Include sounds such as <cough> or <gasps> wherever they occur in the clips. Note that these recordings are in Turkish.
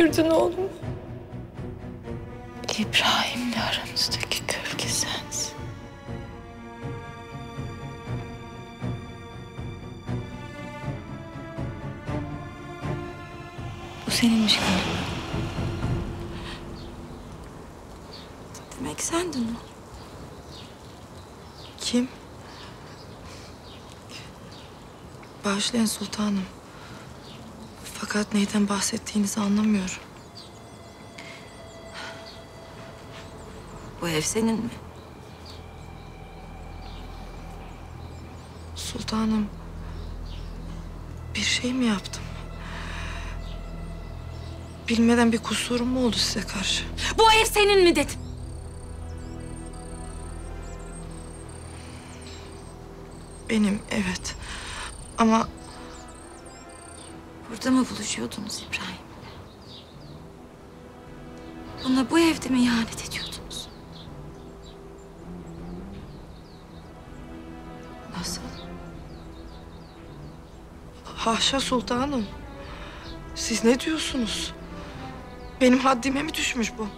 öldürdün oğlumu? İbrahim'le aramızdaki gölge sensin. Bu seninmiş galiba. Demek sendin o. Kim? Bağışlayın sultanım. Fakat neyden bahsettiğinizi anlamıyorum. Bu ev senin mi? Sultanım, bir şey mi yaptım? Bilmeden bir kusurum mu oldu size karşı? Bu ev senin mi dedim. Benim evet. Ama Burada mı buluşuyordunuz İbrahim? Buna bu evde mi ihanet ediyordunuz? nasıl? Haşa sultanım. Siz ne diyorsunuz? Benim haddime mi düşmüş bu?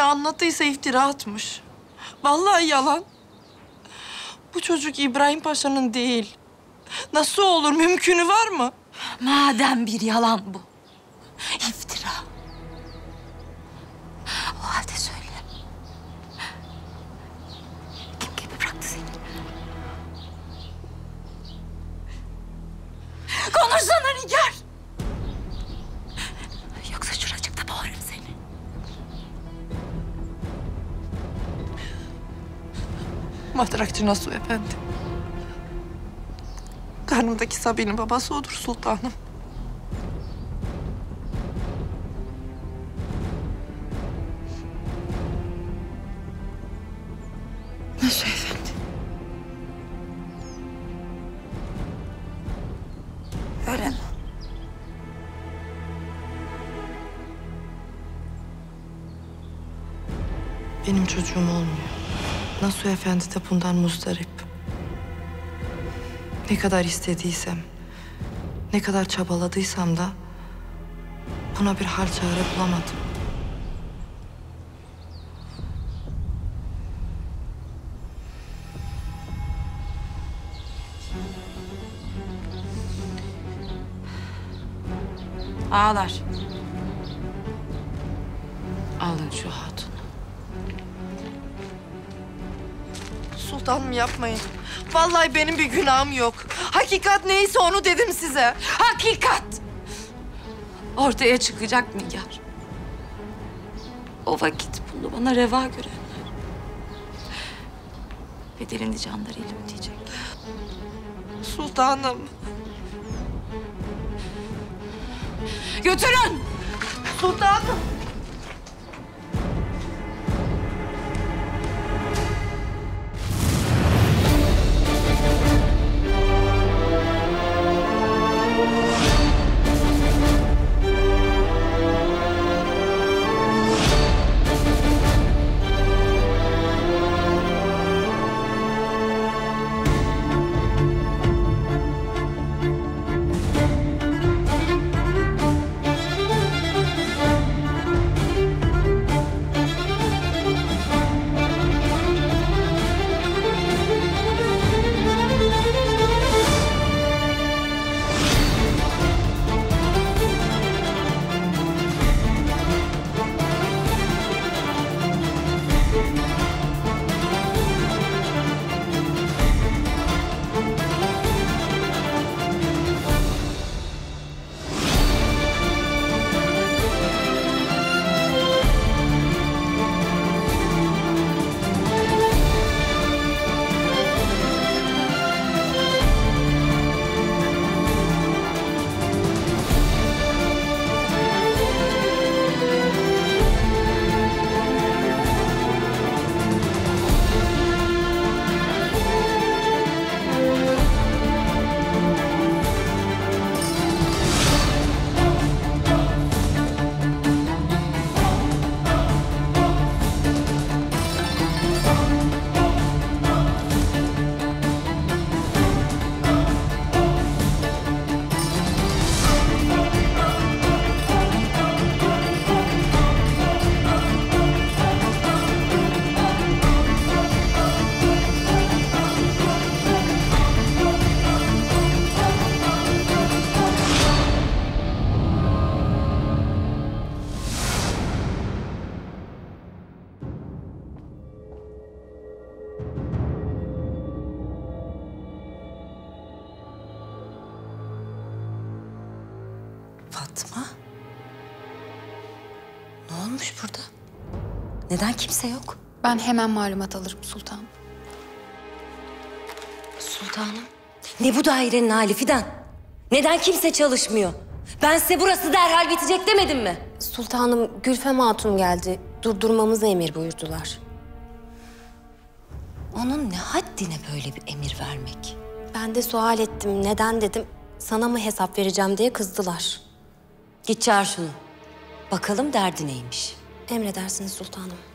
Ne anlattıysa iftira atmış. Vallahi yalan. Bu çocuk İbrahim Paşa'nın değil. Nasıl olur? Mümkünü var mı? Madem bir yalan bu. Matrakçı Nasuh Efendi. Karnımdaki Sabi'nin babası odur sultanım. Nasıl efendi? Öyle mi? Benim çocuğum olmuyor. Nasuh Efendi de bundan muzdarip. Ne kadar istediysem, ne kadar çabaladıysam da buna bir hal çare bulamadım. Ağlar. Sultanım yapmayın. Vallahi benim bir günahım yok. Hakikat neyse onu dedim size. Hakikat ortaya çıkacak Nigar. O vakit bunu bana reva görenler bedelini canlarıyla ödeyecek. Sultanım. Götürün! Sultanım. Neden kimse yok? Ben hemen malumat alırım sultanım. Sultanım. Ne bu dairenin hali Fidan? Neden kimse çalışmıyor? Ben size burası derhal bitecek demedim mi? Sultanım Gülfem Hatun geldi. Durdurmamızı emir buyurdular. Onun ne haddine böyle bir emir vermek? Ben de sual ettim. Neden dedim. Sana mı hesap vereceğim diye kızdılar. Git çağır şunu. Bakalım derdi neymiş? Emredersiniz sultanım.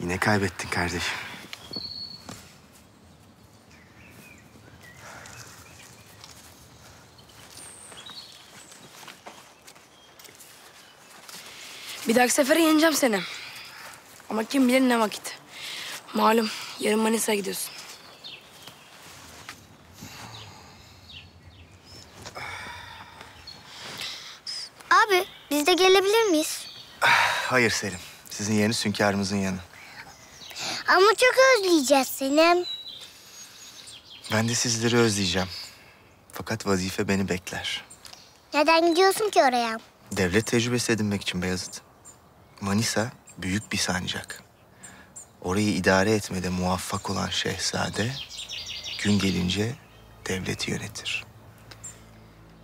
Yine kaybettin kardeşim. Bir dahaki sefere yeneceğim seni. Ama kim bilir ne vakit. Malum yarın Manisa'ya gidiyorsun. Abi biz de gelebilir miyiz? Hayır Selim. Sizin yeriniz hünkârımızın yanı. Ama çok özleyeceğiz seni. Ben de sizleri özleyeceğim. Fakat vazife beni bekler. Neden gidiyorsun ki oraya? Devlet tecrübesi edinmek için Beyazıt. Manisa büyük bir sancak. Orayı idare etmede muvaffak olan şehzade... ...gün gelince devleti yönetir.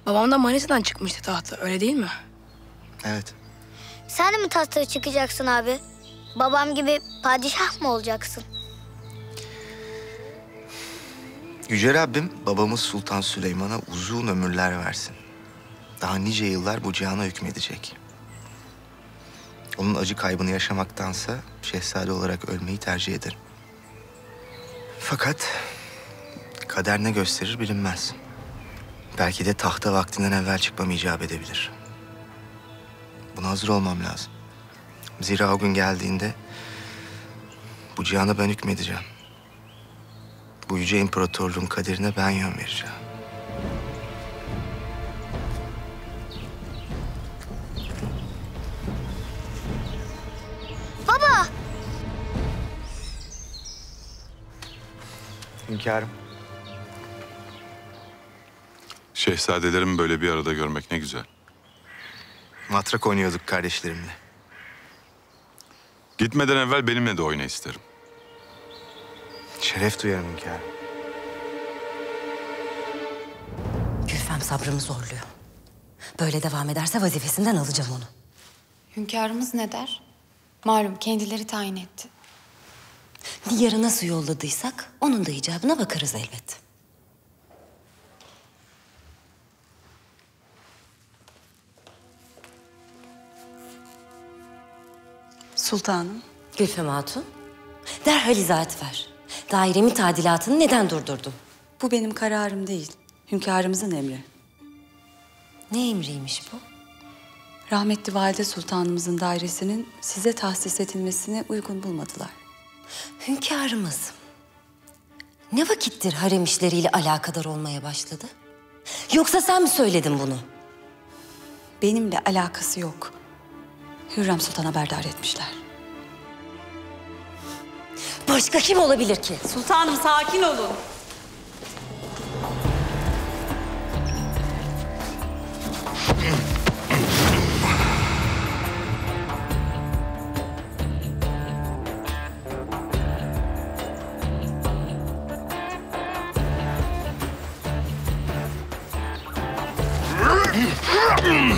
Babam da Manisa'dan çıkmıştı tahta öyle değil mi? Evet. Sen de mi tahtaya çıkacaksın abi? Babam gibi padişah mı olacaksın? Yüce Rabbim babamız Sultan Süleyman'a uzun ömürler versin. Daha nice yıllar bu cihana hükmedecek. Onun acı kaybını yaşamaktansa şehzade olarak ölmeyi tercih ederim. Fakat kader ne gösterir bilinmez. Belki de tahta vaktinden evvel çıkmam icap edebilir. Buna hazır olmam lazım. Zira o gün geldiğinde bu cihana ben hükmedeceğim. Bu yüce imparatorluğun kaderine ben yön vereceğim. Hünkârım. Şehzadelerimi böyle bir arada görmek ne güzel. Matrak oynuyorduk kardeşlerimle. Gitmeden evvel benimle de oyna isterim. Şeref duyarım hünkârım. Gülfem sabrımı zorluyor. Böyle devam ederse vazifesinden alacağım onu. Hünkârımız ne der? Malum kendileri tayin etti. Diyarı nasıl yolladıysak onun da icabına bakarız elbet. Sultanım, Gülfem Hatun, derhal izahat ver. Dairemi tadilatını neden durdurdun? bu benim kararım değil. Hünkârımızın emri. Ne emriymiş bu? Rahmetli Valide Sultanımızın dairesinin size tahsis edilmesine uygun bulmadılar. Hünkârımız. Ne vakittir harem işleriyle alakadar olmaya başladı? Yoksa sen mi söyledin bunu? Benimle alakası yok. Hürrem Sultan haberdar etmişler. Başka kim olabilir ki? Sultanım sakin olun. Mm.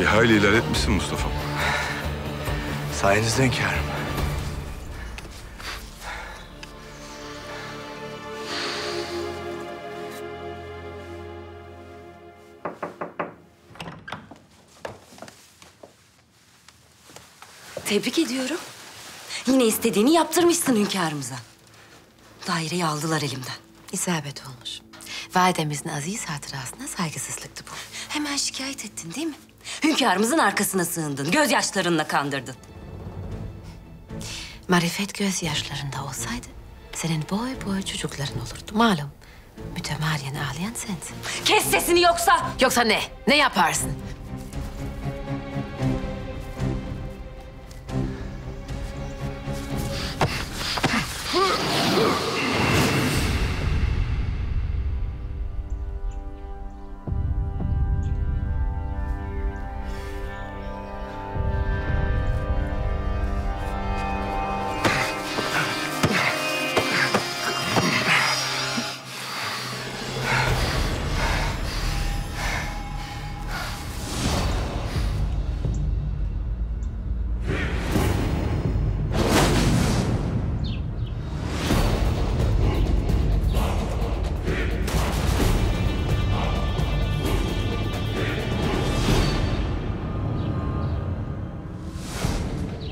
Bir hayli ilerletmişsin Mustafa'm. Sayenizde hünkârım. Tebrik ediyorum. Yine istediğini yaptırmışsın hünkârımıza. Daireyi aldılar elimden. İsabet olmuş. Validemizin aziz hatırasına saygısızlıktı bu. Hemen şikayet ettin değil mi? Hünkârımızın arkasına sığındın. Gözyaşlarınla kandırdın. Marifet gözyaşlarında olsaydı senin boy boy çocukların olurdu malum. Mütemadiyen ağlayan sensin. Kes sesini yoksa. Yoksa ne? Ne yaparsın?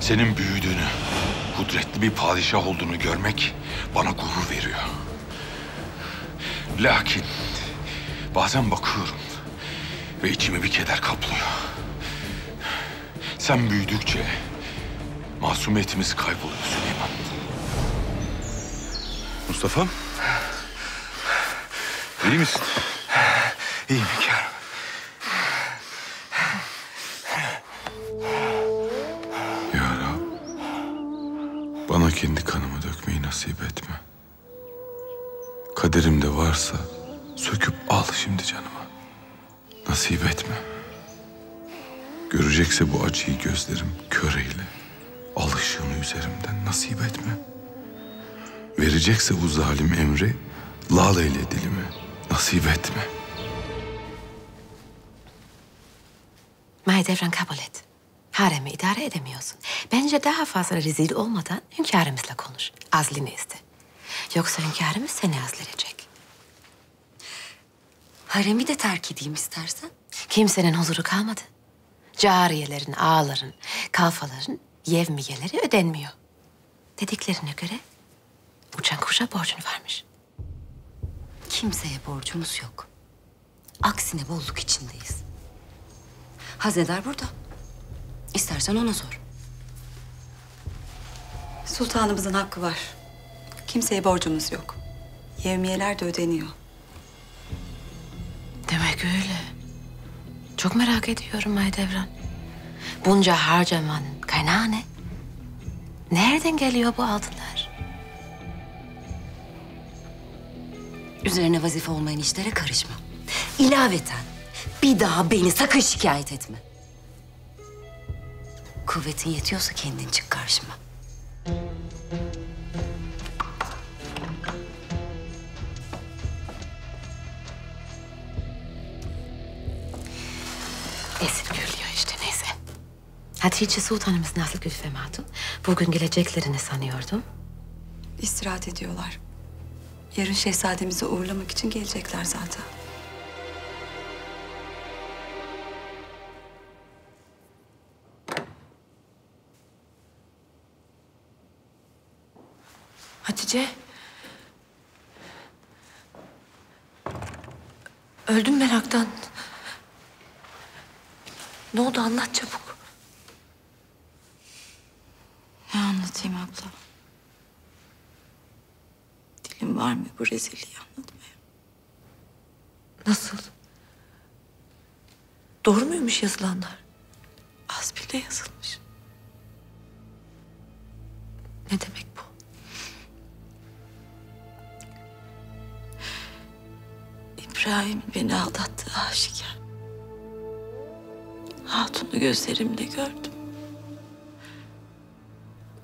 Senin büyüdüğünü, kudretli bir padişah olduğunu görmek bana gurur veriyor. Lakin bazen bakıyorum ve içimi bir keder kaplıyor. Sen büyüdükçe masumiyetimiz kayboluyor Süleyman. Mustafa, iyi misin? İyiyim hünkârım. Görecekse bu acıyı gözlerim kör eyle. Al ışığını üzerimden nasip etme. Verecekse bu zalim emri lal eyle dilimi. Nasip etme. Mahidevran kabul et. Haremi idare edemiyorsun. Bence daha fazla rezil olmadan hünkârımızla konuş. Azlini iste. Yoksa hünkârımız seni azledecek. Haremi de terk edeyim istersen. Kimsenin huzuru kalmadı. Cariyelerin, ağaların, kalfaların yevmiyeleri ödenmiyor. Dediklerine göre uçan kuşa borcun varmış. Kimseye borcumuz yok. Aksine bolluk içindeyiz. Hazeder burada. İstersen ona sor. Sultanımızın hakkı var. Kimseye borcumuz yok. Yevmiyeler de ödeniyor. Demek öyle. Çok merak ediyorum Mahidevran. Bunca harcamanın kaynağı ne? Nereden geliyor bu altınlar? Üzerine vazife olmayan işlere karışma. İlaveten bir daha beni sakın şikayet etme. Kuvvetin yetiyorsa kendin çık karşıma. Esip gülüyor işte neyse. Hatice Sultanımız nasıl Gülfem Hatun? Bugün geleceklerini sanıyordum. İstirahat ediyorlar. Yarın şehzademizi uğurlamak için gelecekler zaten. Hatice. Öldüm meraktan. Ne oldu anlat çabuk. Ne anlatayım abla? Dilim var mı bu rezilliği anlatmaya? Nasıl? Doğru muymuş yazılanlar? Az bile yazılmış. Ne demek bu? İbrahim beni aldattığı aşikar. Hatun'u gözlerimle gördüm.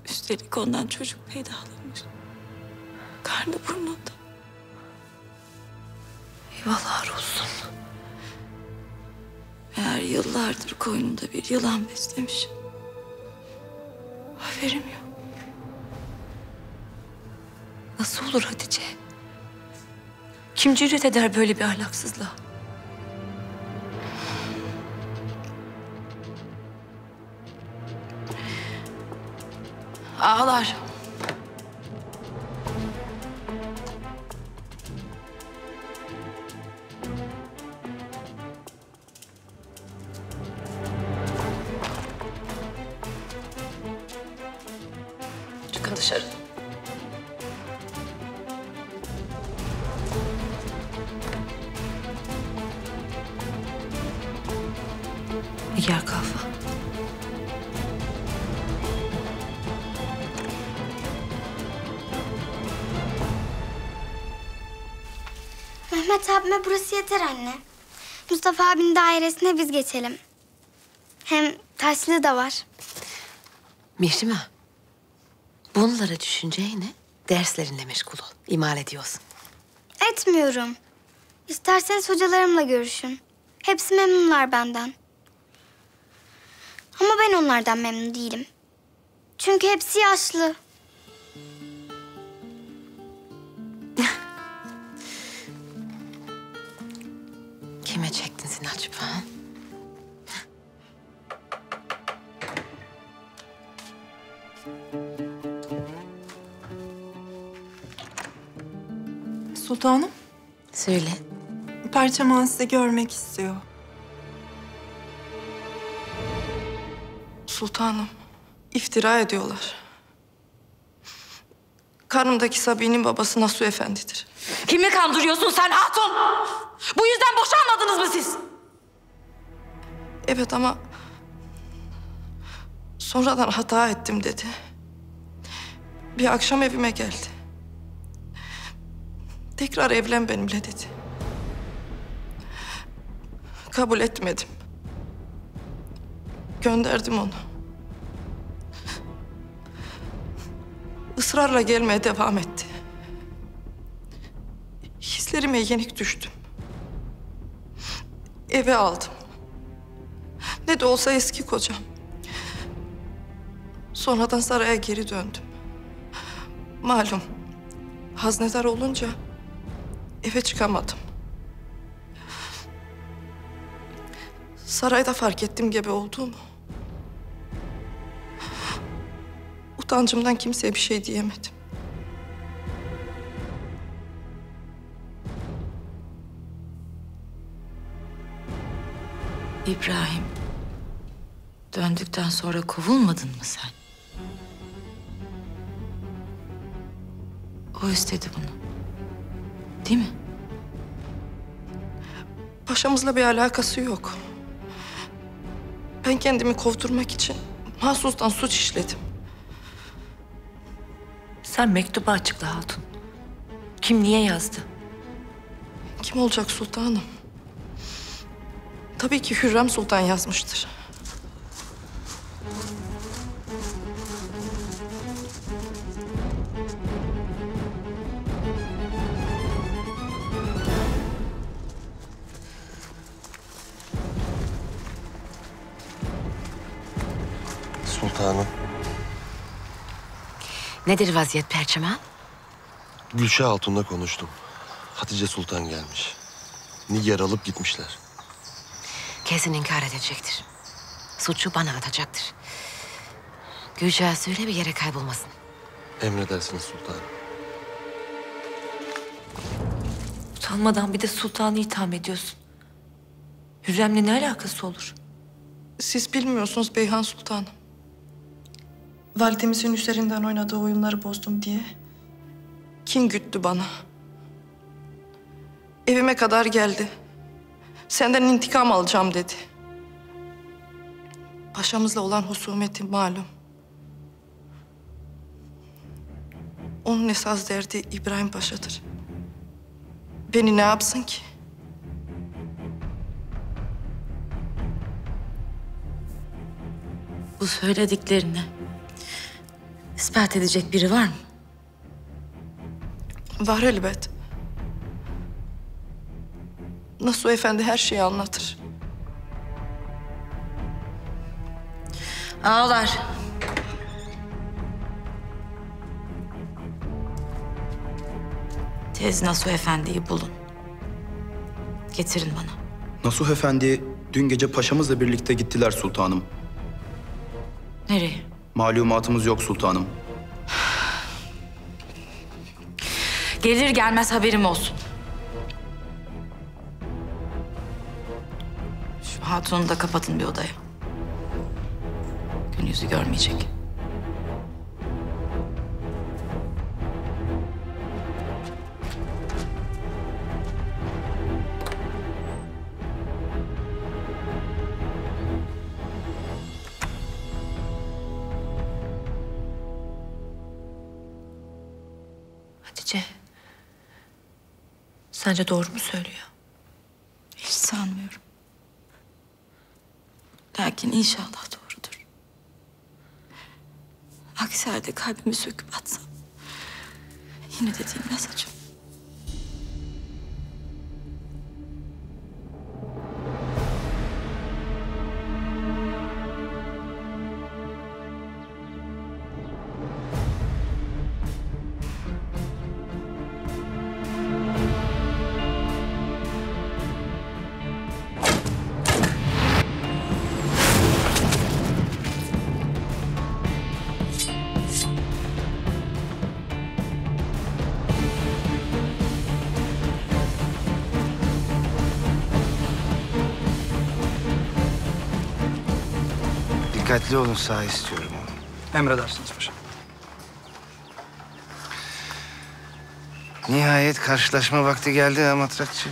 Üstelik ondan çocuk peydalamış. Karnı burnunda. Eyvahlar olsun. Meğer yıllardır koynumda bir yılan beslemiş. Haberim yok. Nasıl olur Hatice? Kim cüret eder böyle bir ahlaksızlığa? Ağlar. Yeter anne. Mustafa abinin dairesine biz geçelim. Hem taşlığı da var. Mihrimah, bunları düşüneceğine derslerinle meşgul ol. İmal ediyorsun. Etmiyorum. İsterseniz hocalarımla görüşün. Hepsi memnunlar benden. Ama ben onlardan memnun değilim. Çünkü hepsi yaşlı. Sultanım, Söyle. Perçeman sizi görmek istiyor. Sultanım, iftira ediyorlar. Karnımdaki Sabi'nin babası Nasuh Efendi'dir. Kimi kandırıyorsun sen hatun? Bu yüzden boşanmadınız mı siz? Evet ama sonradan hata ettim dedi. Bir akşam evime geldi. Tekrar evlen benimle dedi. Kabul etmedim. Gönderdim onu. Israrla gelmeye devam etti. Hislerime yenik düştüm. Eve aldım. Ne de olsa eski kocam. Sonradan saraya geri döndüm. Malum haznedar olunca eve çıkamadım. Sarayda fark ettim gebe olduğumu. Utancımdan kimseye bir şey diyemedim. İbrahim, döndükten sonra kovulmadın mı sen? O istedi bunu. Değil mi? Paşamızla bir alakası yok. Ben kendimi kovdurmak için mahsustan suç işledim. Sen mektubu açıkla hatun. Kim niye yazdı? Kim olacak sultanım? Tabii ki Hürrem Sultan yazmıştır. Nedir vaziyet Perçeman? Gülşah Hatun'la konuştum. Hatice Sultan gelmiş. Nigar alıp gitmişler. Kesin inkar edecektir. Suçu bana atacaktır. Gülşah'a söyle bir yere kaybolmasın. Emredersiniz sultanım. Utanmadan bir de sultanı itham ediyorsun. Hürrem'le ne alakası olur? Siz bilmiyorsunuz Beyhan Sultanım. Validemizin üzerinden oynadığı oyunları bozdum diye. Kin güttü bana. Evime kadar geldi. Senden intikam alacağım dedi. Paşamızla olan husumeti malum. Onun esas derdi İbrahim Paşa'dır. Beni ne yapsın ki? Bu söylediklerini ispat edecek biri var mı? Var elbet. Nasuh Efendi her şeyi anlatır. Ağlar. Tez Nasuh Efendi'yi bulun. Getirin bana. Nasuh Efendi dün gece paşamızla birlikte gittiler sultanım. Nereye? Malumatımız yok sultanım. Gelir gelmez haberim olsun. Şu hatunu da kapatın bir odaya. Gün yüzü görmeyecek. Sence doğru mu söylüyor? Hiç sanmıyorum. Lakin inşallah doğrudur. Aksi halde kalbimi söküp atsam. Yine de dinmez acım. Dikkatli olun sağ istiyorum. Emredersiniz paşam. Nihayet karşılaşma vakti geldi ha matrakçı.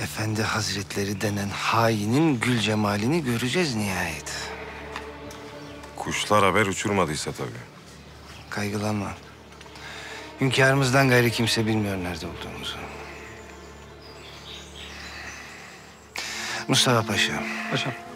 Efendi Hazretleri denen hainin gül cemalini göreceğiz nihayet. Kuşlar haber uçurmadıysa tabii. Kaygılanma. Hünkârımızdan gayrı kimse bilmiyor nerede olduğumuzu. Mustafa Paşa. Paşam.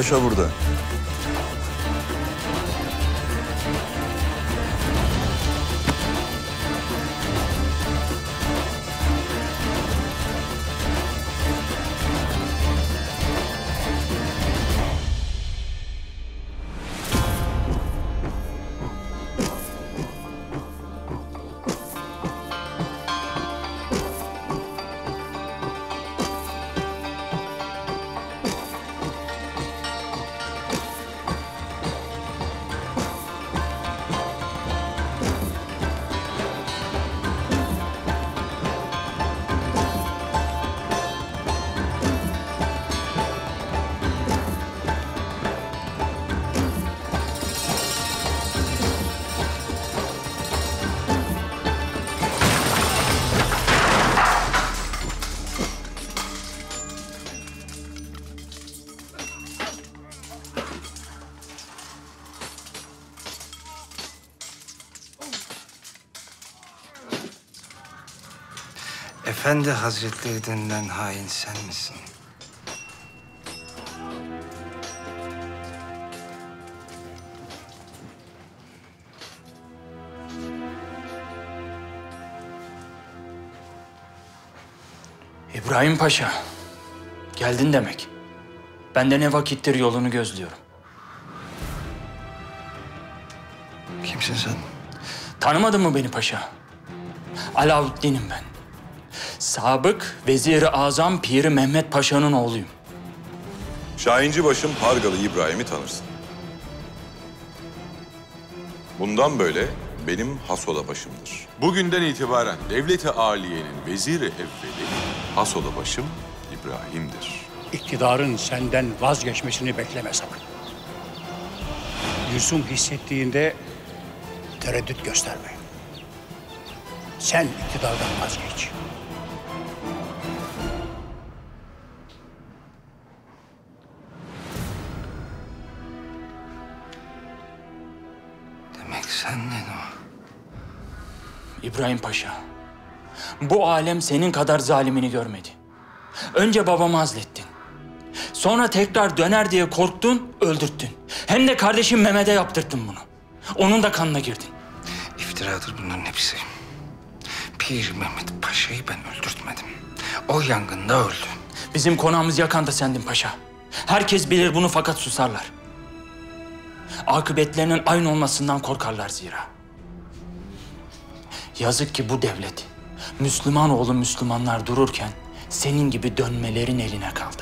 Paşa burada. Efendi Hazretleri denilen hain sen misin? İbrahim Paşa, geldin demek. Ben de ne vakittir yolunu gözlüyorum. Kimsin sen? Tanımadın mı beni paşa? Alaüddin'im ben. Sabık Vezir-i Azam Piri Mehmet Paşa'nın oğluyum. Şahinci başım Pargalı İbrahim'i tanırsın. Bundan böyle benim Hasoda başımdır. Bugünden itibaren Devleti Aliye'nin veziri evveli Hasoda başım İbrahim'dir. İktidarın senden vazgeçmesini bekleme sakın. Lüzum hissettiğinde tereddüt gösterme. Sen iktidardan vazgeç. İbrahim Paşa, bu alem senin kadar zalimini görmedi. Önce babamı azlettin. Sonra tekrar döner diye korktun, öldürttün. Hem de kardeşim Mehmet'e yaptırttın bunu. Onun da kanına girdin. İftiradır bunların hepsi. Pir Mehmet Paşa'yı ben öldürtmedim. O yangında öldü. Bizim konağımız yakan da sendin paşa. Herkes bilir bunu fakat susarlar. Akıbetlerinin aynı olmasından korkarlar zira. Yazık ki bu devlet, Müslüman oğlu Müslümanlar dururken senin gibi dönmelerin eline kaldı.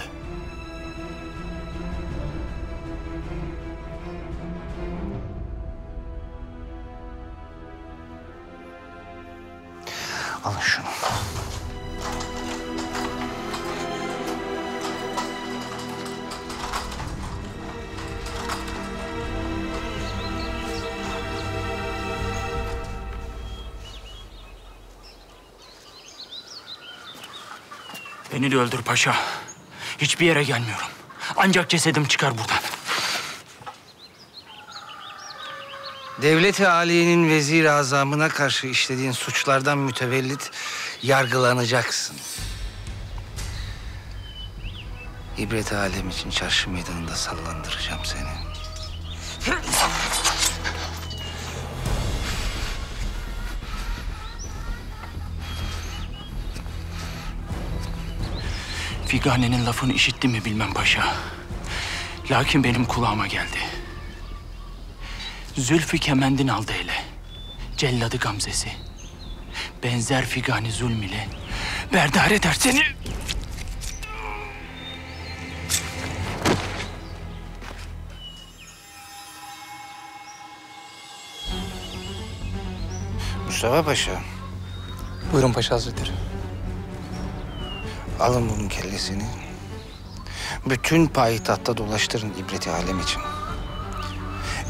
Öldür paşa. Hiçbir yere gelmiyorum. Ancak cesedim çıkar buradan. Devleti Aliye'nin vezir azamına karşı işlediğin suçlardan mütevellit yargılanacaksın. İbret alem için çarşı meydanında sallandıracağım seni. Figane'nin lafını işitti mi bilmem paşa. Lakin benim kulağıma geldi. Zülfü kemendin aldı ele. Celladı gamzesi. Benzer Figani zulm ile berdar eder seni. Mustafa Paşa, Buyurun Paşa Hazretleri. Alın bunun kellesini. Bütün payitahtta dolaştırın ibreti alem için.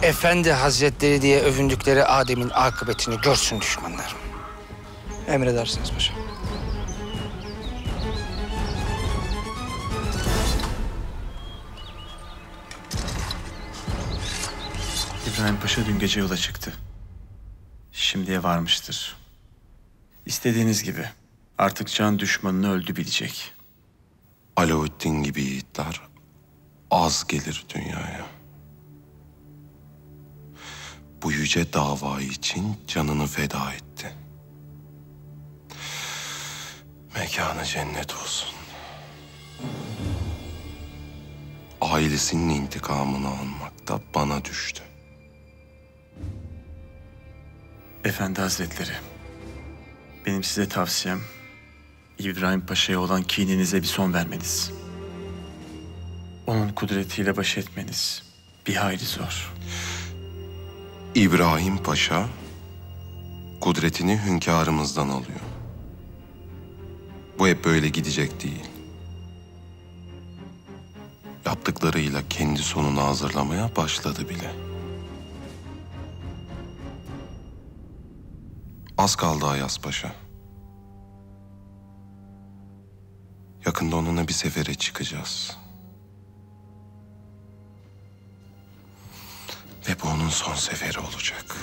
Efendi Hazretleri diye övündükleri Adem'in akıbetini görsün düşmanlar. Emredersiniz paşa. İbrahim Paşa dün gece yola çıktı. Şimdiye varmıştır. İstediğiniz gibi. Artık can düşmanını öldü bilecek. Alavuddin gibi yiğitler az gelir dünyaya. Bu yüce dava için canını feda etti. Mekanı cennet olsun. Ailesinin intikamını almak da bana düştü. Efendi Hazretleri, benim size tavsiyem İbrahim Paşa'ya olan kininize bir son vermeniz. Onun kudretiyle baş etmeniz bir hayli zor. İbrahim Paşa kudretini hünkârımızdan alıyor. Bu hep böyle gidecek değil. Yaptıklarıyla kendi sonunu hazırlamaya başladı bile. Az kaldı Ayas Paşa. Yakında onunla bir sefere çıkacağız. Ve bu onun son seferi olacak.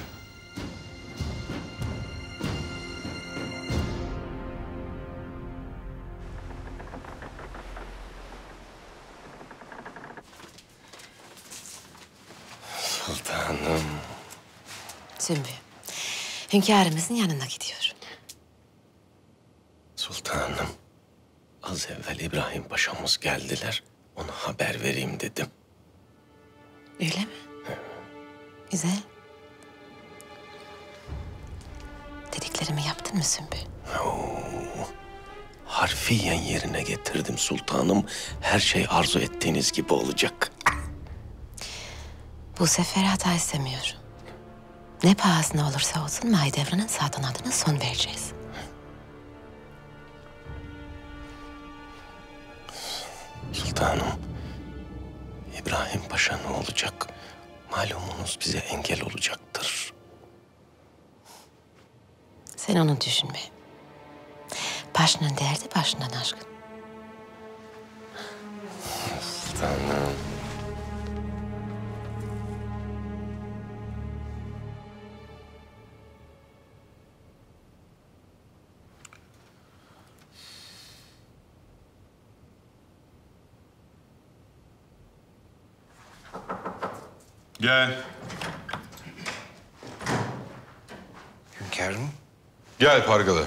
Sultanım. Sümbü, hünkârımızın yanına gidiyor. Sultanım. Az evvel İbrahim Paşa'mız geldiler. Ona haber vereyim dedim. Öyle mi? Güzel. Dediklerimi yaptın mı Sümbül? Harfiyen yerine getirdim sultanım. Her şey arzu ettiğiniz gibi olacak. Bu sefer hata istemiyorum. Ne pahasına olursa olsun Mahidevran'ın saltanatına son vereceğiz. Sultanım, İbrahim Paşa ne olacak? Malumunuz bize engel olacaktır. Sen onu düşünme. Başının derdi başından aşkın. Sultanım. Gel. Hünkârım. Gel Pargalı.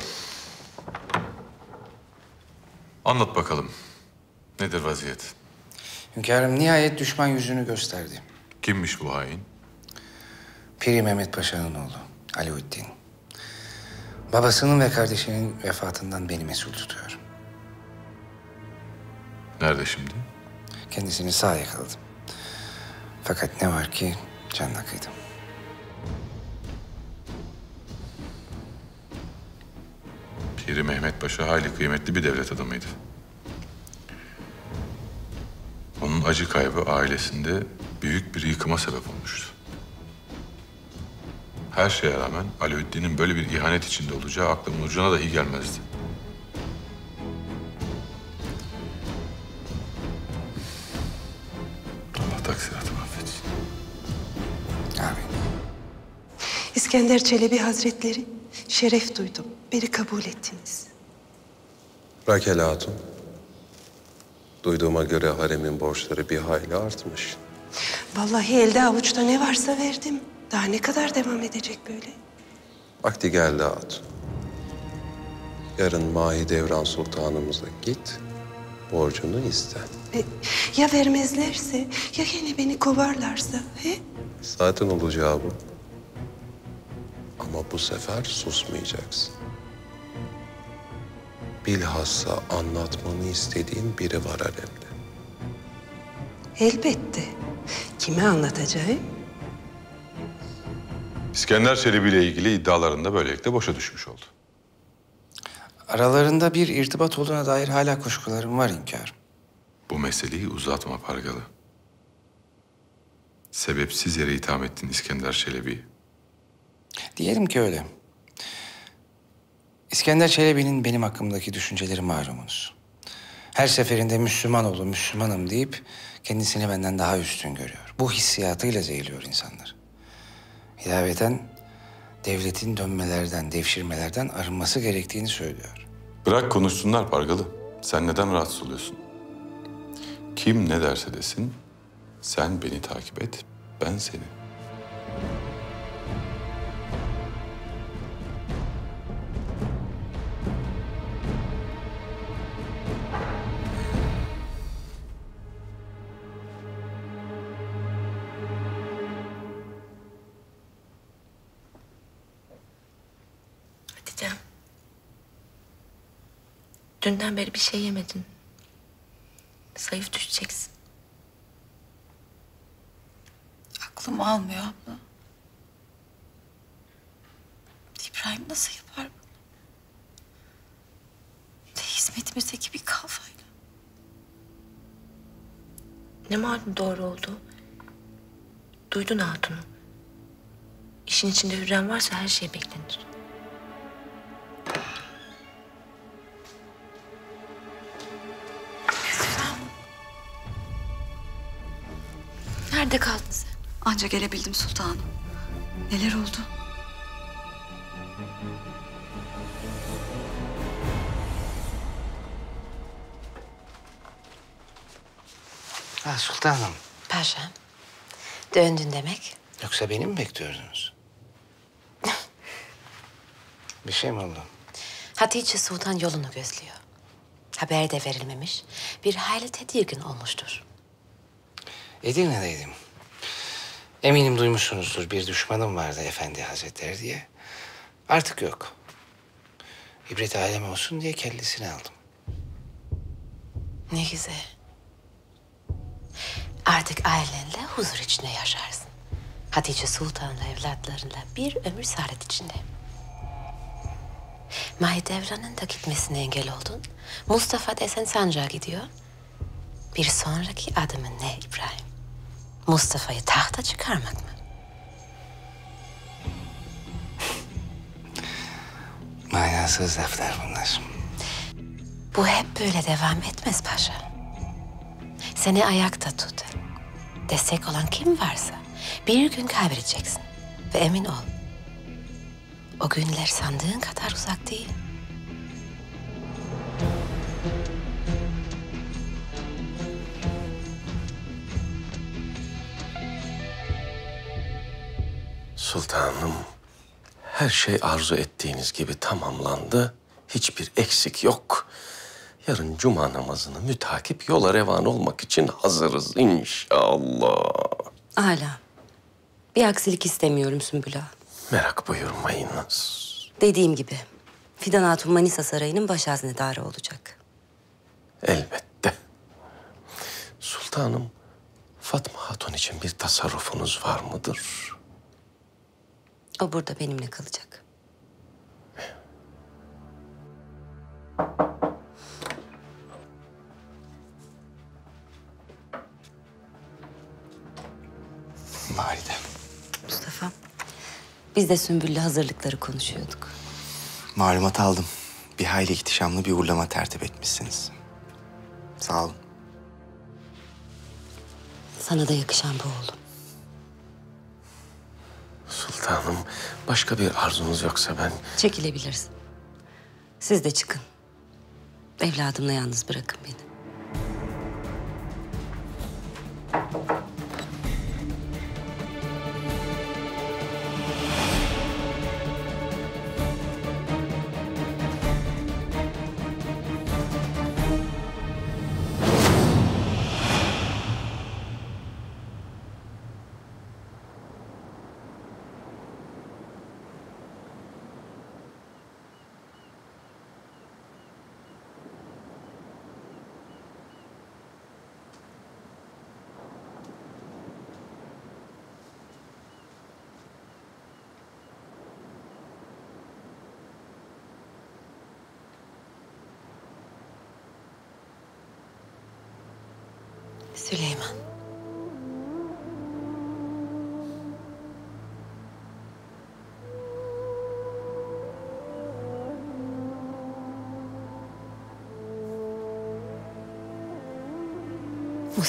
Anlat bakalım. Nedir vaziyet? Hünkârım nihayet düşman yüzünü gösterdi. Kimmiş bu hain? Piri Mehmet Paşa'nın oğlu Alauddin. Babasının ve kardeşinin vefatından beni mesul tutuyor. Nerede şimdi? Kendisini sağ yakaladım. Fakat ne var ki canına kıydım. Piri Mehmet Paşa hayli kıymetli bir devlet adamıydı. Onun acı kaybı ailesinde büyük bir yıkıma sebep olmuştu. Her şeye rağmen Alaaddin'in böyle bir ihanet içinde olacağı aklımın ucuna dahi gelmezdi. İskender Çelebi Hazretleri, şeref duydum. Beni kabul ettiniz. Rakel Hatun. Duyduğuma göre haremin borçları bir hayli artmış. Vallahi elde avuçta ne varsa verdim. Daha ne kadar devam edecek böyle? Vakti geldi Hatun. Yarın Mahidevran Sultanımıza git, borcunu iste. E, ya vermezlerse, ya yine beni kovarlarsa? He? Zaten olacağı bu. Ama bu sefer susmayacaksın. Bilhassa anlatmanı istediğim biri var haremde. Elbette. Kime anlatacağım? İskender Çelebi ile ilgili iddialarında böylelikle boşa düşmüş oldu. Aralarında bir irtibat olduğuna dair hala kuşkularım var hünkârım. Bu meseleyi uzatma Pargalı. Sebepsiz yere itham ettin İskender Çelebi'yi. Diyelim ki öyle. İskender Çelebi'nin benim hakkımdaki düşünceleri malumunuz. Her seferinde Müslüman olun, Müslümanım deyip kendisini benden daha üstün görüyor. Bu hissiyatıyla zehirliyor insanlar. İlaveten devletin dönmelerden, devşirmelerden arınması gerektiğini söylüyor. Bırak konuşsunlar Pargalı. Sen neden rahatsız oluyorsun? Kim ne derse desin, sen beni takip et, ben seni. Dünden beri bir şey yemedin. Zayıf düşeceksin. Aklım almıyor abla. İbrahim nasıl yapar bunu? De hizmetimizdeki bir kalfayla. Ne malum doğru oldu. Duydun hatunu. İşin içinde Hürrem varsa her şey beklenir. Nerede kaldın sen? Anca gelebildim sultanım. Neler oldu? Ha sultanım. Paşam. Döndün demek. Yoksa beni mi bekliyordunuz? <laughs> bir şey mi oldu? Hatice Sultan yolunu gözlüyor. Haber de verilmemiş. Bir hayli tedirgin olmuştur. Edirne'deydim. Eminim duymuşsunuzdur bir düşmanım vardı Efendi Hazretleri diye. Artık yok. İbret alem olsun diye kellesini aldım. Ne güzel. Artık ailenle huzur içinde yaşarsın. Hatice Sultan'la evlatlarınla bir ömür saadet içinde. Mahidevran'ın da gitmesine engel oldun. Mustafa desen sancağa gidiyor. Bir sonraki adımın ne İbrahim? Mustafa'yı tahta çıkarmak mı? Manasız laflar bunlar. Bu hep böyle devam etmez paşa. Seni ayakta tut. Destek olan kim varsa bir gün kaybedeceksin. Ve emin ol. O günler sandığın kadar uzak değil. Sultanım, her şey arzu ettiğiniz gibi tamamlandı. Hiçbir eksik yok. Yarın cuma namazını mütakip yola revan olmak için hazırız inşallah. Hala. Bir aksilik istemiyorum Sümbül Ağa. Merak buyurmayınız. Dediğim gibi Fidan Hatun Manisa Sarayı'nın baş haznedarı olacak. Elbette. Sultanım, Fatma Hatun için bir tasarrufunuz var mıdır? O burada benimle kalacak. Valide. Mustafa, biz de Sümbül'le hazırlıkları konuşuyorduk. Malumat aldım. Bir hayli ihtişamlı bir uğurlama tertip etmişsiniz. Sağ olun. Sana da yakışan bu oğlum. Sultanım, başka bir arzunuz yoksa ben... Çekilebilirsin. Siz de çıkın. Evladımla yalnız bırakın beni.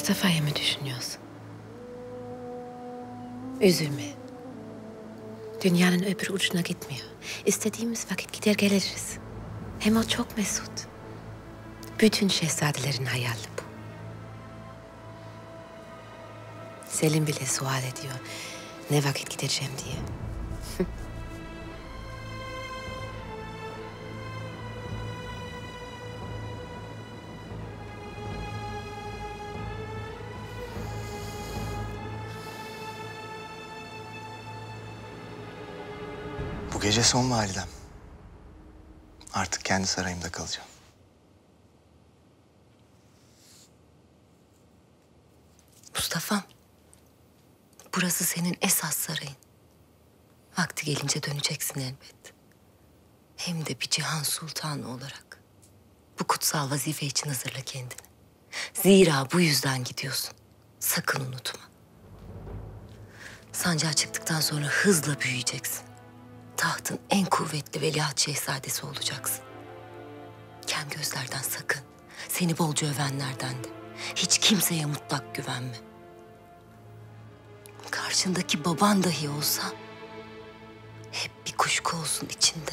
Mustafa'yı mı düşünüyorsun? Üzülme. Dünyanın öbür ucuna gitmiyor. İstediğimiz vakit gider geliriz. Hem o çok mesut. Bütün şehzadelerin hayali bu. Selim bile sual ediyor. Ne vakit gideceğim diye. <laughs> gece son validem. Artık kendi sarayımda kalacağım. Mustafa'm. Burası senin esas sarayın. Vakti gelince döneceksin elbet. Hem de bir cihan sultanı olarak. Bu kutsal vazife için hazırla kendini. Zira bu yüzden gidiyorsun. Sakın unutma. Sancağa çıktıktan sonra hızla büyüyeceksin. Tahtın en kuvvetli veliaht şehzadesi olacaksın. Kem gözlerden sakın. Seni bolca övenlerden de. Hiç kimseye mutlak güvenme. Karşındaki baban dahi olsa hep bir kuşku olsun içinde.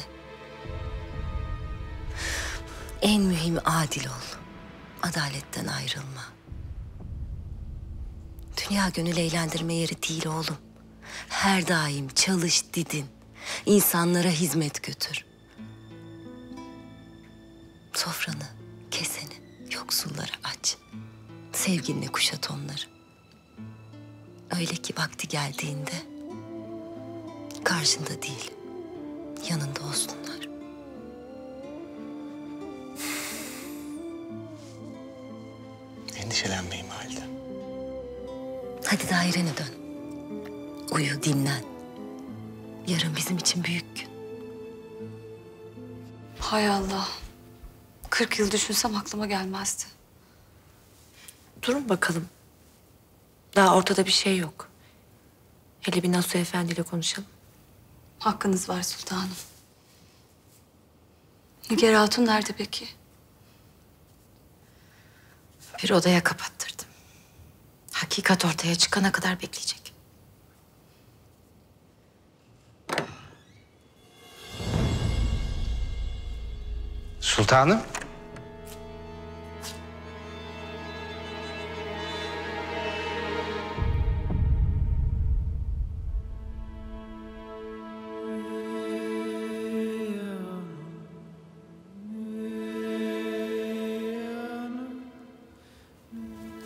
En mühimi adil ol. Adaletten ayrılma. Dünya gönül eğlendirme yeri değil oğlum. Her daim çalış didin. İnsanlara hizmet götür. Sofranı Keseni, yoksullara aç. Sevginle kuşat onları. Öyle ki vakti geldiğinde karşında değil, yanında olsunlar. Endişelenmeyin valide. Hadi dairene dön. Uyu, dinlen. Yarın bizim için büyük gün. Hay Allah. 40 yıl düşünsem aklıma gelmezdi. Durun bakalım. Daha ortada bir şey yok. Hele bir Nasuh Efendi ile konuşalım. Hakkınız var sultanım. Nigar Hatun nerede peki? Bir odaya kapattırdım. Hakikat ortaya çıkana kadar bekleyecek. Sultanım.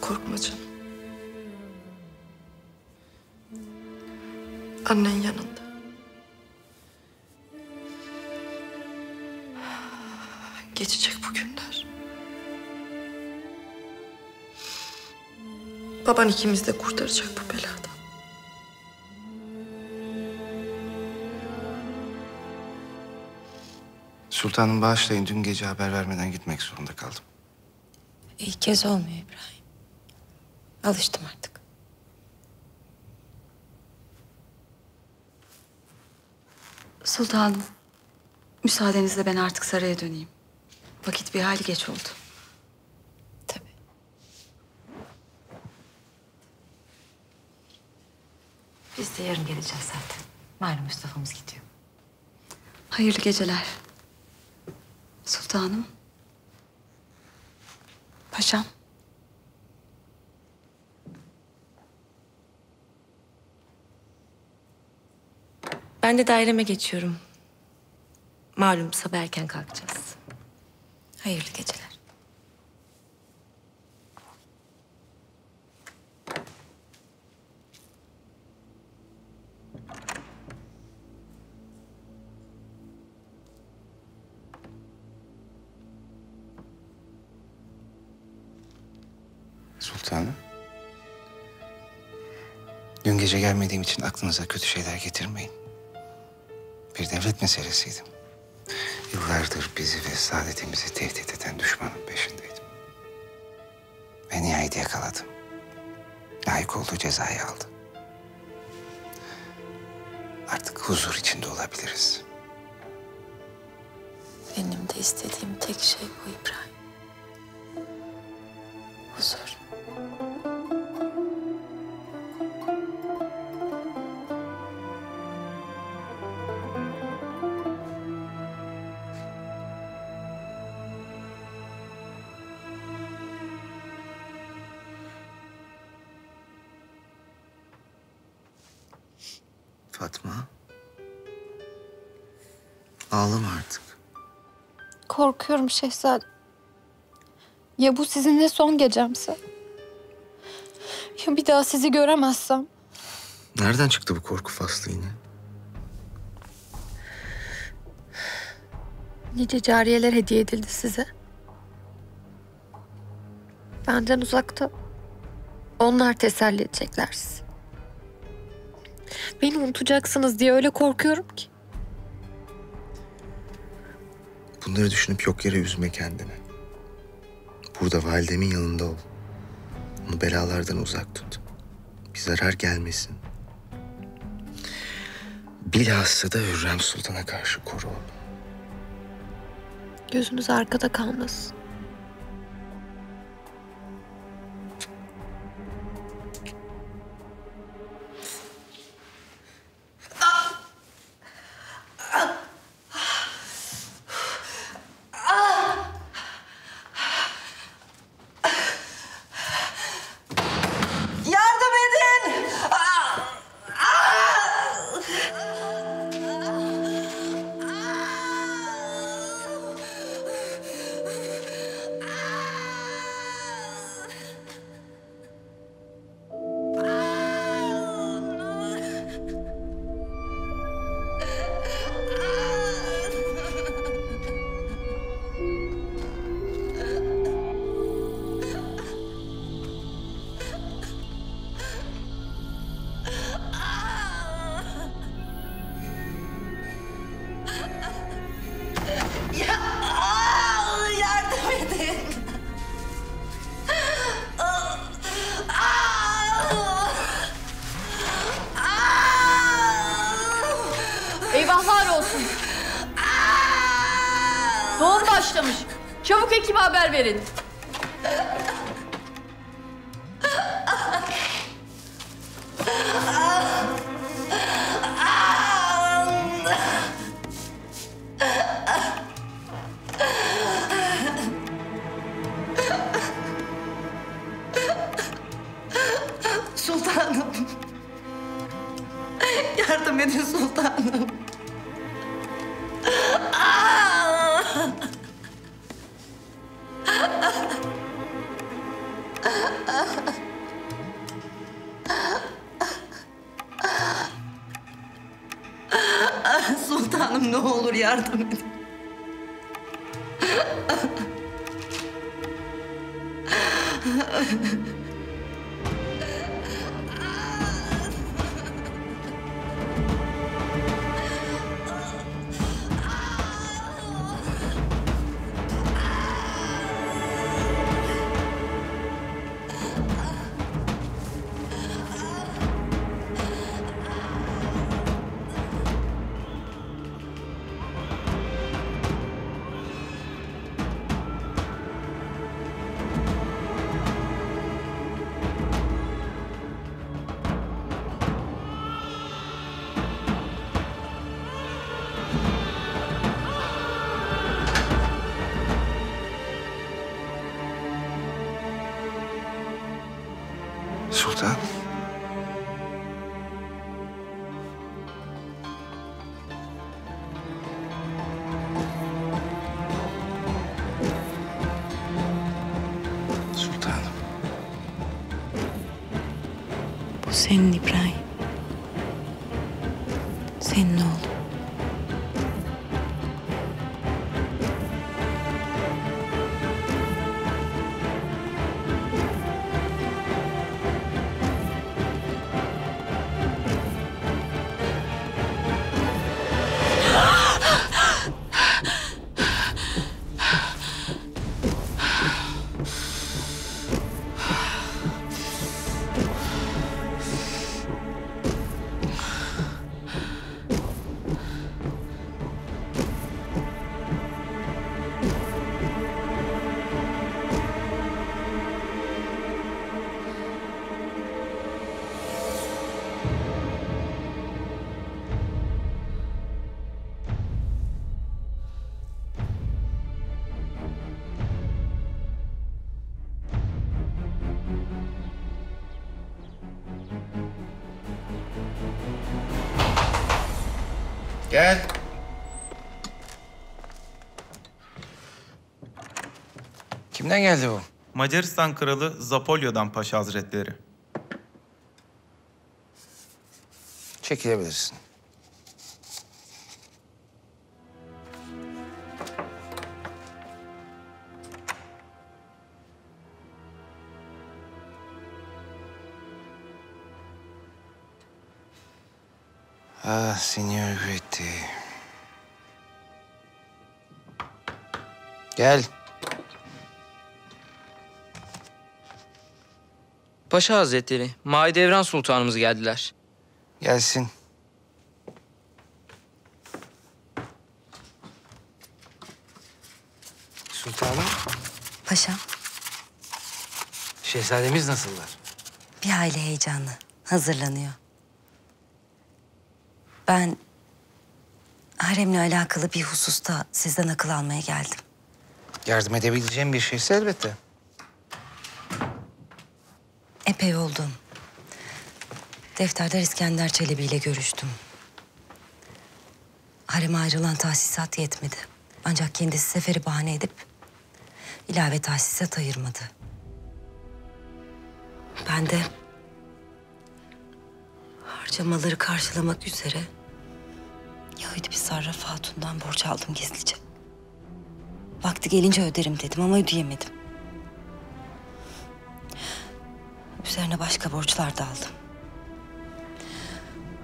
Korkma canım. Annen yanında. Baban ikimiz de kurtaracak bu beladan. Sultanım bağışlayın dün gece haber vermeden gitmek zorunda kaldım. İlk kez olmuyor İbrahim. Alıştım artık. Sultanım, müsaadenizle ben artık saraya döneyim. Vakit bir hali geç oldu. Biz de yarın geleceğiz zaten. Malum Mustafa'mız gidiyor. Hayırlı geceler. Sultanım. Paşam. Ben de daireme geçiyorum. Malum sabah erken kalkacağız. Hayırlı geceler. Sultanım. Dün gece gelmediğim için aklınıza kötü şeyler getirmeyin. Bir devlet meselesiydi. Yıllardır bizi ve saadetimizi tehdit eden düşmanın peşindeydim. Ve nihayet yakaladım. Layık olduğu cezayı aldı. Artık huzur içinde olabiliriz. Benim de istediğim tek şey bu İbrahim. Korkuyorum şehzadem. Ya bu sizinle son gecemse? Ya bir daha sizi göremezsem? Nereden çıktı bu korku faslı yine? Nice cariyeler hediye edildi size. Benden uzakta. Onlar teselli edecekler sizi. Beni unutacaksınız diye öyle korkuyorum ki. Bunları düşünüp yok yere üzme kendini. Burada validemin yanında ol. Onu belalardan uzak tut. Bir zarar gelmesin. Bilhassa da Hürrem Sultan'a karşı koru onu. Gözünüz arkada kalmasın. Kimden geldi bu? Macaristan Kralı Zapolya'dan Paşa Hazretleri. Çekilebilirsin. Ah, Signor Gretti. Gel. Paşa Hazretleri, Mahidevran Sultanımız geldiler. Gelsin. Sultanım, Paşam şehzademiz nasıllar? bir hayli heyecanlı. Hazırlanıyor. Ben haremle alakalı bir hususta sizden akıl almaya geldim. Yardım edebileceğim bir şeyse elbette. Epey oldu. Defterdar İskender Çelebi ile görüştüm. Hareme ayrılan tahsisat yetmedi. Ancak kendisi seferi bahane edip ilave tahsisat ayırmadı. Ben de harcamaları karşılamak üzere Yahudi bir sarraf hatundan borç aldım gizlice. Vakti gelince öderim dedim ama ödeyemedim. Üzerine başka borçlar da aldım.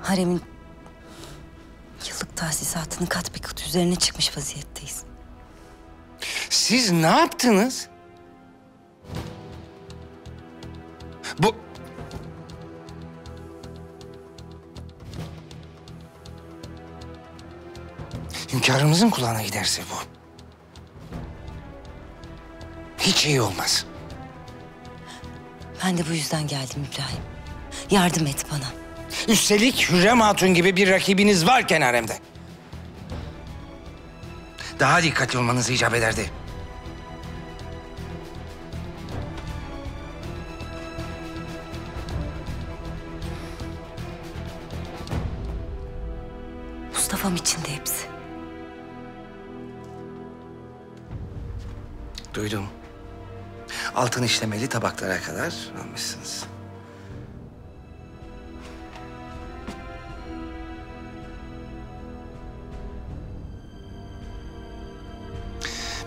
Haremin yıllık tahsisatının kat bir kat üzerine çıkmış vaziyetteyiz. Siz ne yaptınız? Bu... Hünkârımızın kulağına giderse bu. Hiç iyi olmaz. Ben de bu yüzden geldim İbrahim. Yardım et bana. Üstelik Hürrem Hatun gibi bir rakibiniz varken haremde. Daha dikkatli olmanız icap ederdi. Mustafa'm için de hepsi. Duydum. Altın işlemeli tabaklara kadar almışsınız.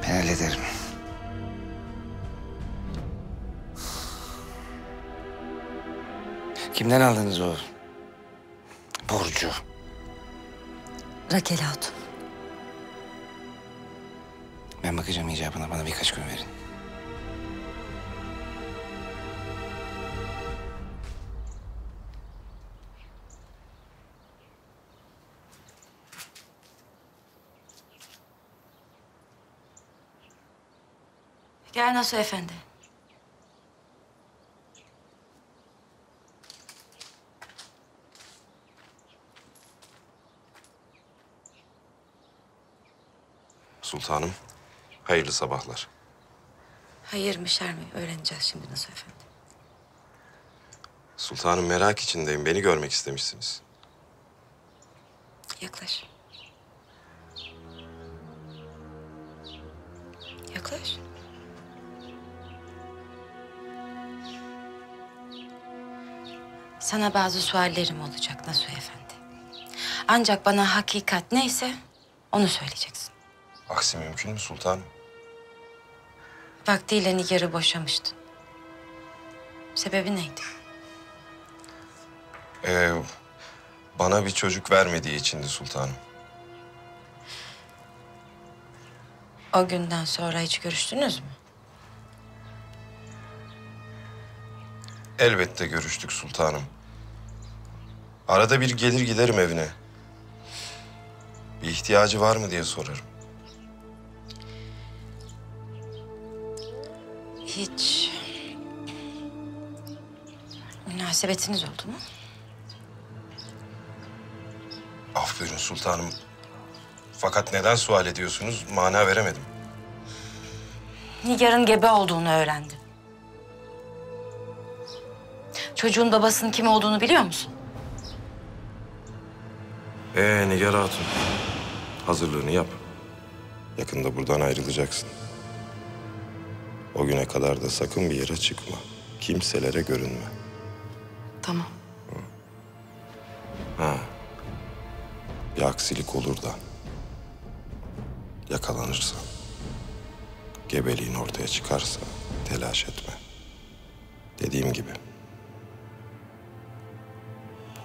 Ben hallederim. Kimden aldınız o borcu? Rakel Hatun. Ben bakacağım icabına. Bana birkaç gün verin. Gel Nasuh Efendi. Sultanım, hayırlı sabahlar. Hayır mı şer mi öğreneceğiz şimdi Nasuh Efendi. Sultanım merak içindeyim. Beni görmek istemişsiniz. Yaklaş. Yaklaş. Sana bazı suallerim olacak Nasuh Efendi. Ancak bana hakikat neyse onu söyleyeceksin. Aksi mümkün mü sultanım? Vaktiyle Nigar'ı boşamıştın. Sebebi neydi? Ee, bana bir çocuk vermediği içindi sultanım. O günden sonra hiç görüştünüz mü? Elbette görüştük sultanım. Arada bir gelir giderim evine. Bir ihtiyacı var mı diye sorarım. Hiç münasebetiniz oldu mu? Af buyurun sultanım. Fakat neden sual ediyorsunuz mana veremedim. Nigar'ın gebe olduğunu öğrendim. Çocuğun babasının kim olduğunu biliyor musun? Ee Nigar Hatun. Hazırlığını yap. Yakında buradan ayrılacaksın. O güne kadar da sakın bir yere çıkma. Kimselere görünme. Tamam. Ha. Bir aksilik olur da. Yakalanırsan. Gebeliğin ortaya çıkarsa telaş etme. Dediğim gibi.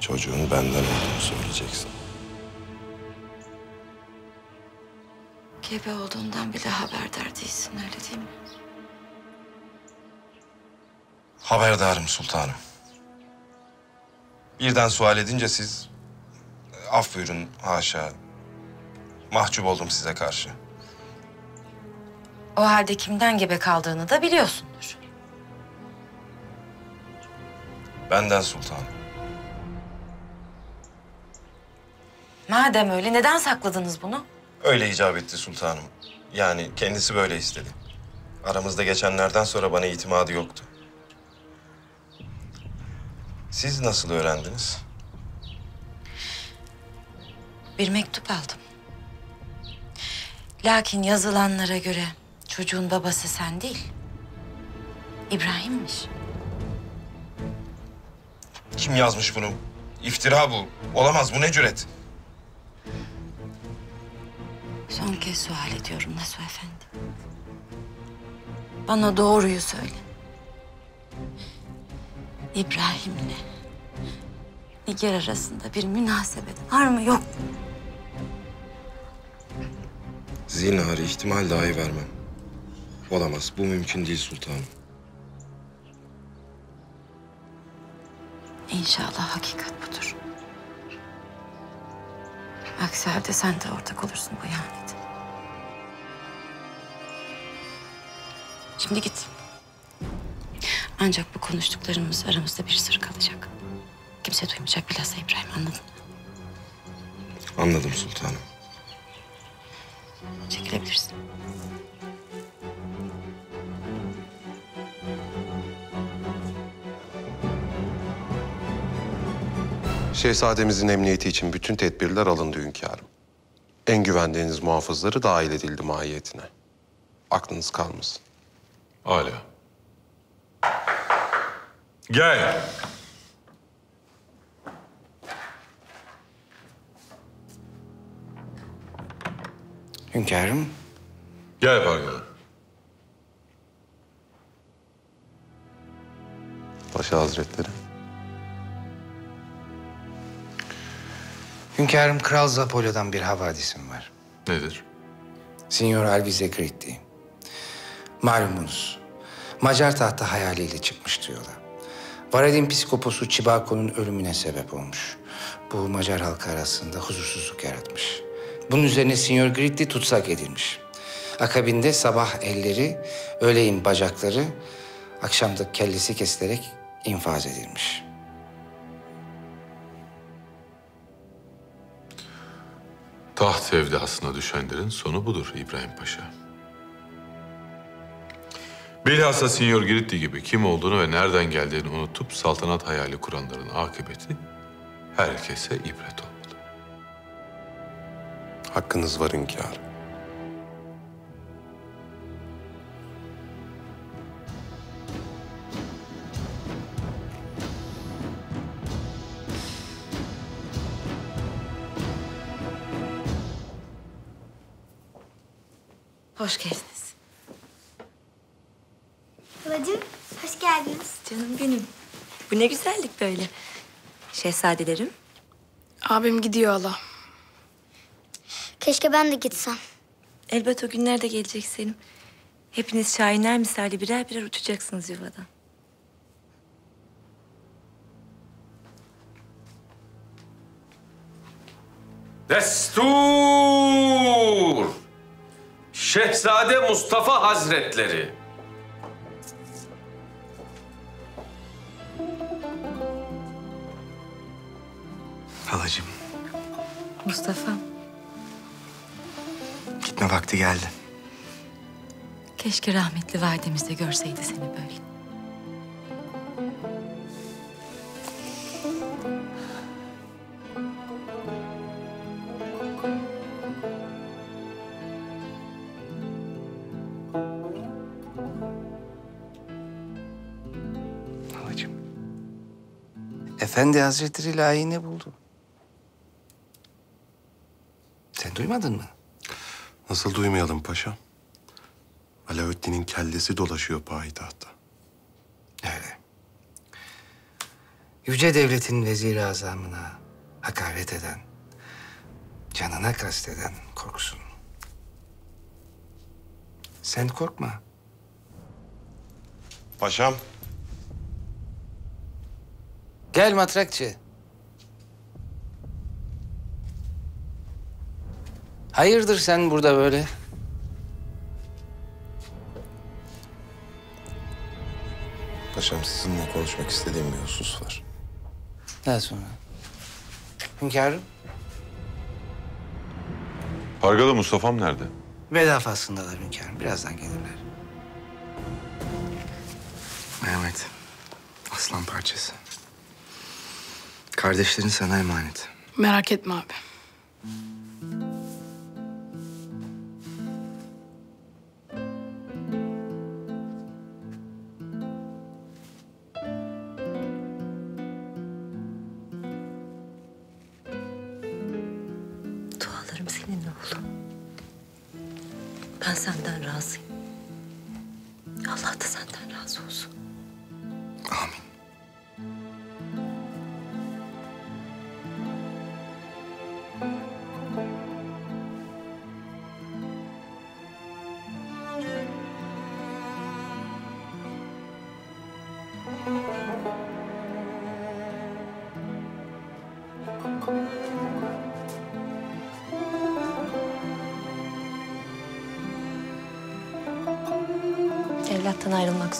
Çocuğun benden olduğunu söyleyeceksin. Gebe olduğundan bile haberdar değilsin öyle değil mi? Haberdarım sultanım. Birden sual edince siz... Af buyurun haşa. Mahcup oldum size karşı. O halde kimden gebe kaldığını da biliyorsundur. Benden sultanım. Madem öyle neden sakladınız bunu? Öyle icap etti sultanım. Yani kendisi böyle istedi. Aramızda geçenlerden sonra bana itimadı yoktu. Siz nasıl öğrendiniz? Bir mektup aldım. Lakin yazılanlara göre çocuğun babası sen değil. İbrahim'miş. Kim yazmış bunu? İftira bu. Olamaz bu ne cüret? Son kez sual ediyorum Nasuh Efendi. Bana doğruyu söyle. İbrahim'le Nigar arasında bir münasebet var mı yok mu? Zinhar ihtimal dahi vermem. Olamaz. Bu mümkün değil sultanım. İnşallah hakikat budur. Aksi halde sen de ortak olursun bu ihanete. Şimdi git. Ancak bu konuştuklarımız aramızda bir sır kalacak. Kimse duymayacak bilhassa İbrahim anladın mı? Anladım sultanım. Çekilebilirsin. Şehzademizin emniyeti için bütün tedbirler alındı hünkârım. En güvendiğiniz muhafızları dahil edildi mahiyetine. Aklınız kalmasın. Hala. Gel. Hünkârım, Gel Pargalı. Paşa Hazretleri. hünkârım Kral Zapolya'dan bir havadisim var. Nedir? Signor Alvise Gritti. Malumunuz, Macar tahta hayaliyle çıkmıştı yola. Varadin Piskoposu Çibako'nun ölümüne sebep olmuş. Bu Macar halkı arasında huzursuzluk yaratmış. Bunun üzerine Signor Gritti tutsak edilmiş. Akabinde sabah elleri, öğleyin bacakları, akşamda kellesi kesilerek infaz edilmiş. Taht sevdasına düşenlerin sonu budur İbrahim Paşa. Bilhassa Sinyor Giritti gibi kim olduğunu ve nereden geldiğini unutup saltanat hayali kuranların akıbeti herkese ibret olmalı. Hakkınız var hünkârım. Hoş geldiniz. Halacığım hoş geldiniz. Canım benim. Bu ne güzellik böyle. Şehzadelerim. Abim gidiyor hala. Keşke ben de gitsem. Elbet o günler de gelecek Selim. Hepiniz şahinler misali birer birer uçacaksınız yuvadan. Destur! Şehzade Mustafa Hazretleri. Halacığım, Mustafa, gitme vakti geldi. keşke rahmetli validemiz de görseydi seni böyle. Halacığım, Efendi Hazretleri layığını buldu. Sen duymadın mı? Nasıl duymayalım paşa? Alaaddin'in kellesi dolaşıyor payitahtta. Öyle. Yüce devletin vezir azamına hakaret eden, canına kasteden korksun. Sen korkma. Paşam. Gel matrakçı. Hayırdır sen burada böyle? Paşam sizinle konuşmak istediğim bir husus var. Daha sonra. Hünkârım, Pargalı Mustafa'm nerede? veda faslındalar hünkârım. Birazdan gelirler. Mehmet, aslan parçası. Kardeşlerin sana emanet. Merak etme abi.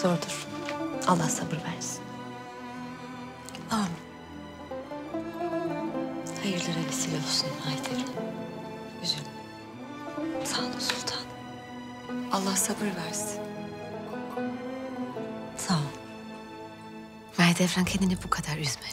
Zordur. Allah sabır versin. Amin. Hayırlara vesile olsun Haydar'ım. Üzülme. Sağ ol sultan. Allah sabır versin. Sağ ol. Mahidevran kendini bu kadar üzme.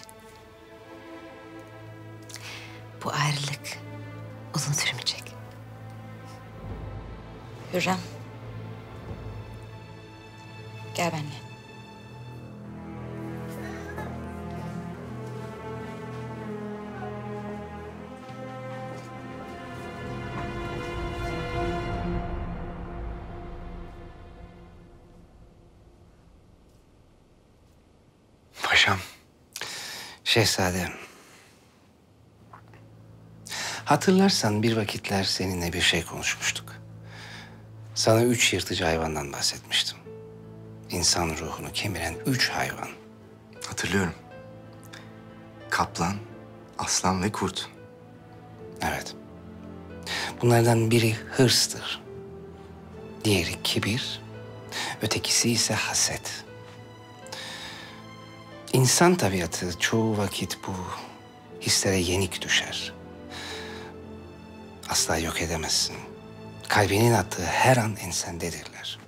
Şehzadem. Hatırlarsan bir vakitler seninle bir şey konuşmuştuk. Sana üç yırtıcı hayvandan bahsetmiştim. İnsan ruhunu kemiren üç hayvan. Hatırlıyorum. Kaplan, aslan ve kurt. Evet. Bunlardan biri hırstır. Diğeri kibir. Ötekisi ise haset. İnsan tabiatı çoğu vakit bu hislere yenik düşer. Asla yok edemezsin. Kalbinin attığı her an ensendedirler.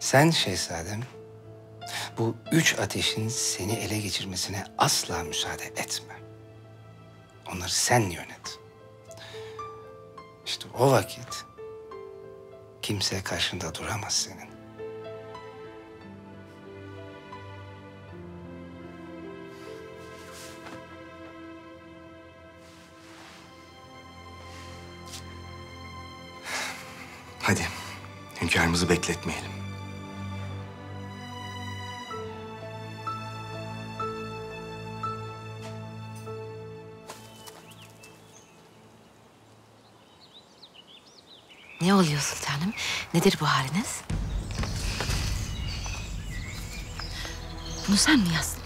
Sen şehzadem, bu üç ateşin seni ele geçirmesine asla müsaade etme. Onları sen yönet. İşte o vakit kimse karşında duramaz senin. Hünkârımızı bekletmeyelim. Ne oluyor sultanım? Nedir bu haliniz? Bunu sen mi yazdın?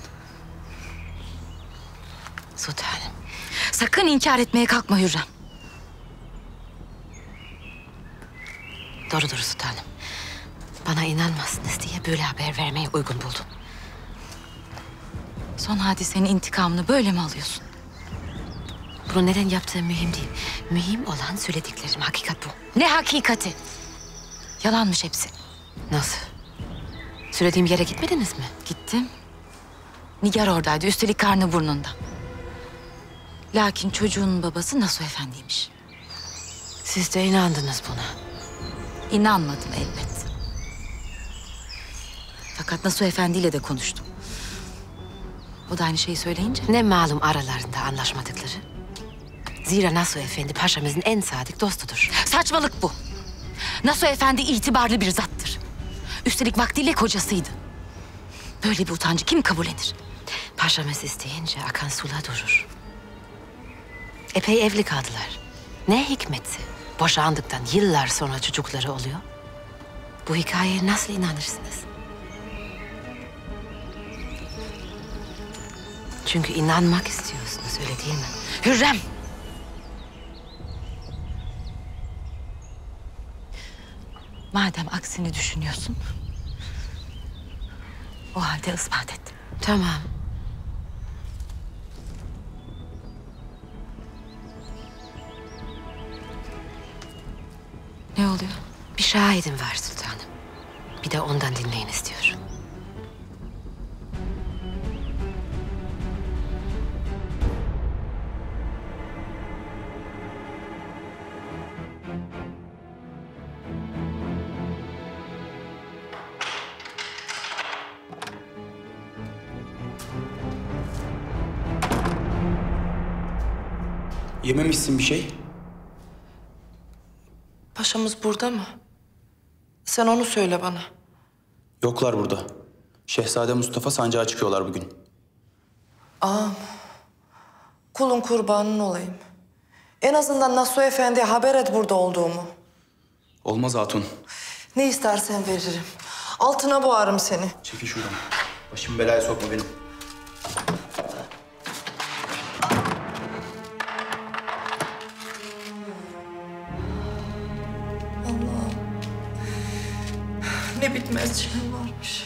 Sultanım. Sakın inkar etmeye kalkma Hürrem. Doğrudur sultanım. Bana inanmazsınız diye böyle haber vermeyi uygun buldum. Son hadisenin intikamını böyle mi alıyorsun? Bunu neden yaptığım mühim değil. Mühim olan söylediklerim. Hakikat bu. Ne hakikati? Yalanmış hepsi. Nasıl? Söylediğim yere gitmediniz mi? Gittim. Nigar oradaydı. Üstelik karnı burnunda. Lakin çocuğun babası Nasuh Efendi'ymiş. Siz de inandınız buna. İnanmadım elbet. Fakat Nasuh Efendi ile de konuştum. O da aynı şeyi söyleyince... Ne malum aralarında anlaşmadıkları. Zira Nasuh Efendi paşamızın en sadık dostudur. Saçmalık bu. Nasuh Efendi itibarlı bir zattır. Üstelik vaktiyle kocasıydı. Böyle bir utancı kim kabul eder? Paşamız isteyince akan sula durur. Epey evli kaldılar. Ne hikmetse boşandıktan yıllar sonra çocukları oluyor. Bu hikayeye nasıl inanırsınız? Çünkü inanmak istiyorsunuz öyle değil mi? Hürrem! Madem aksini düşünüyorsun... ...o halde ispat et. Tamam. Ne oluyor? Bir şahidim var sultanım. Bir de ondan dinleyin istiyorum. Yememişsin bir şey. Paşamız burada mı? Sen onu söyle bana. Yoklar burada. Şehzade Mustafa sancağa çıkıyorlar bugün. Ağam, kulun kurbanın olayım. En azından Nasuh Efendi'ye haber et burada olduğumu. Olmaz hatun. Ne istersen veririm. Altına boğarım seni. Çekil şuradan. Başımı belaya sokma benim. Çilem varmış.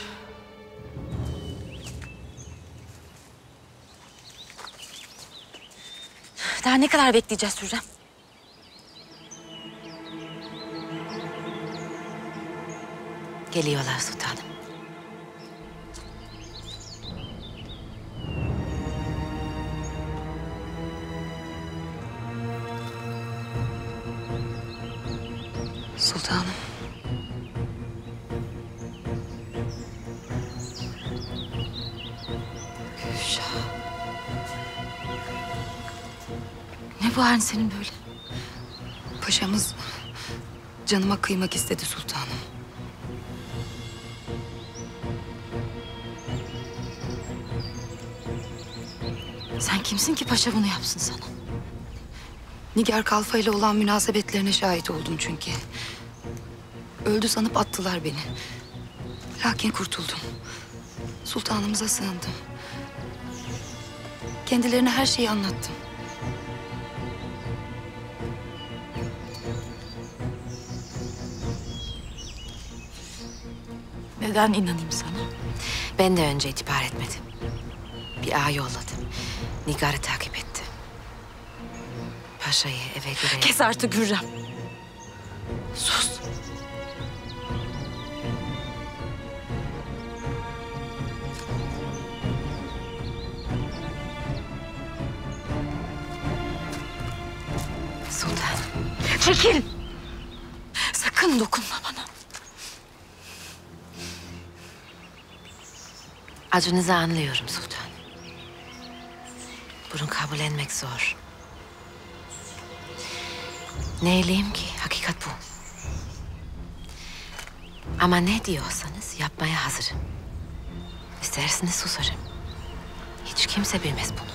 Daha ne kadar bekleyeceğiz Hürrem? Geliyorlar sultanım. Sultanım. Bu halin senin böyle? Paşamız canıma kıymak istedi sultanım. Sen kimsin ki paşa bunu yapsın sana? Nigar Kalfa ile olan münasebetlerine şahit oldum çünkü. Öldü sanıp attılar beni. Lakin kurtuldum. Sultanımıza sığındım. Kendilerine her şeyi anlattım. Neden inanayım sana? Ben de önce itibar etmedim. Bir ağ yolladım. Nigar'ı takip etti. Paşayı eve göre... Kes artık Hürrem. Sus. Sultanım. Çekil. Sakın dokunma bana. Acınızı anlıyorum sultan. Bunu kabullenmek zor. Neyleyim ki? Hakikat bu. Ama ne diyorsanız yapmaya hazırım. İsterseniz susarım. Hiç kimse bilmez bunu.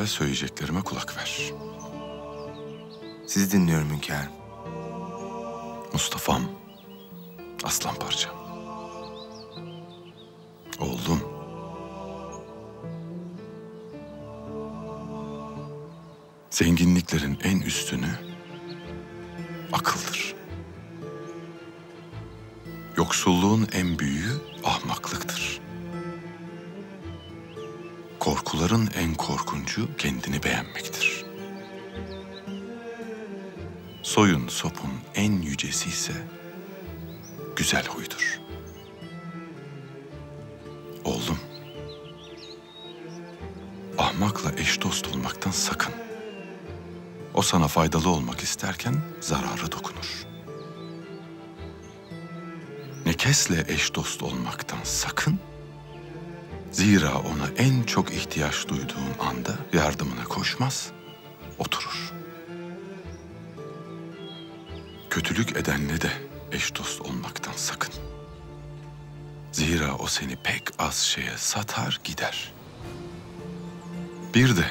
Evvel söyleyeceklerime kulak ver. Sizi dinliyorum hünkârım. Mustafa'm, aslan parçam. Oğlum. Zenginliklerin en üstünü akıldır. Yoksulluğun en büyüğü ahmaklıktır. Korkuların en korkuncu kendini beğenmektir. Soyun sopun en yücesi ise güzel huydur. Oğlum, ahmakla eş dost olmaktan sakın. O sana faydalı olmak isterken zararı dokunur. Nekesle eş dost olmaktan sakın. Zira ona en çok ihtiyaç duyduğun anda yardımına koşmaz, oturur. Kötülük edenle de eş dost olmaktan sakın. Zira o seni pek az şeye satar gider. Bir de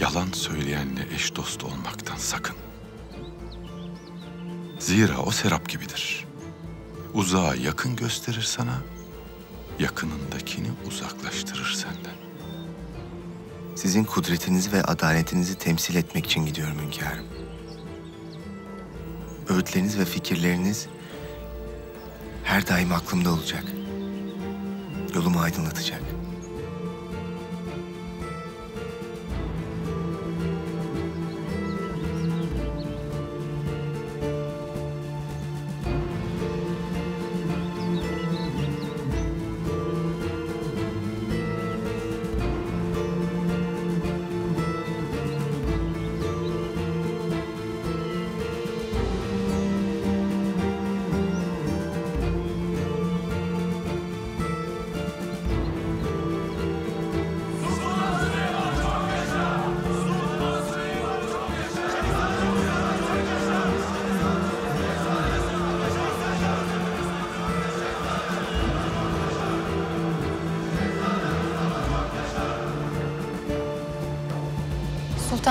yalan söyleyenle eş dost olmaktan sakın. Zira o serap gibidir. Uzağa yakın gösterir sana, yakınındakini uzaklaştırır senden. Sizin kudretinizi ve adaletinizi temsil etmek için gidiyorum hünkârım. öğütleriniz ve fikirleriniz her daim aklımda olacak. Yolumu aydınlatacak.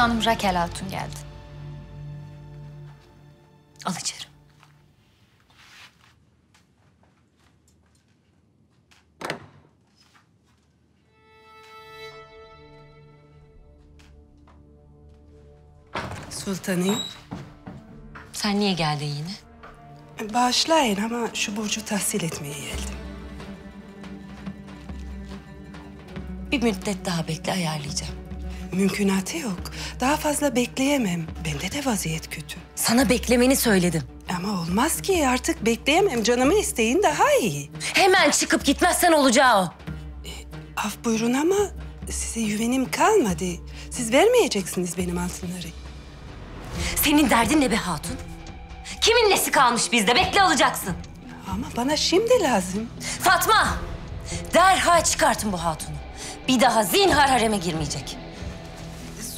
Sultanım Rakel Hatun geldi. Al içeri. Sultanım, Sen niye geldin yine? bağışlayın ama şu borcu tahsil etmeye geldim. Bir müddet daha bekle ayarlayacağım. Mümkünatı yok. Daha fazla bekleyemem. Bende de vaziyet kötü. Sana beklemeni söyledim. Ama olmaz ki artık bekleyemem. Canımı isteyin daha iyi. Hemen çıkıp gitmezsen olacağı o. Af buyurun ama size güvenim kalmadı. Siz vermeyeceksiniz benim altınları. Senin derdin ne be hatun? Kimin nesi kalmış bizde? Bekle alacaksın. Ama bana şimdi lazım. Fatma! Derhal çıkartın bu hatunu. Bir daha zinhar hareme girmeyecek.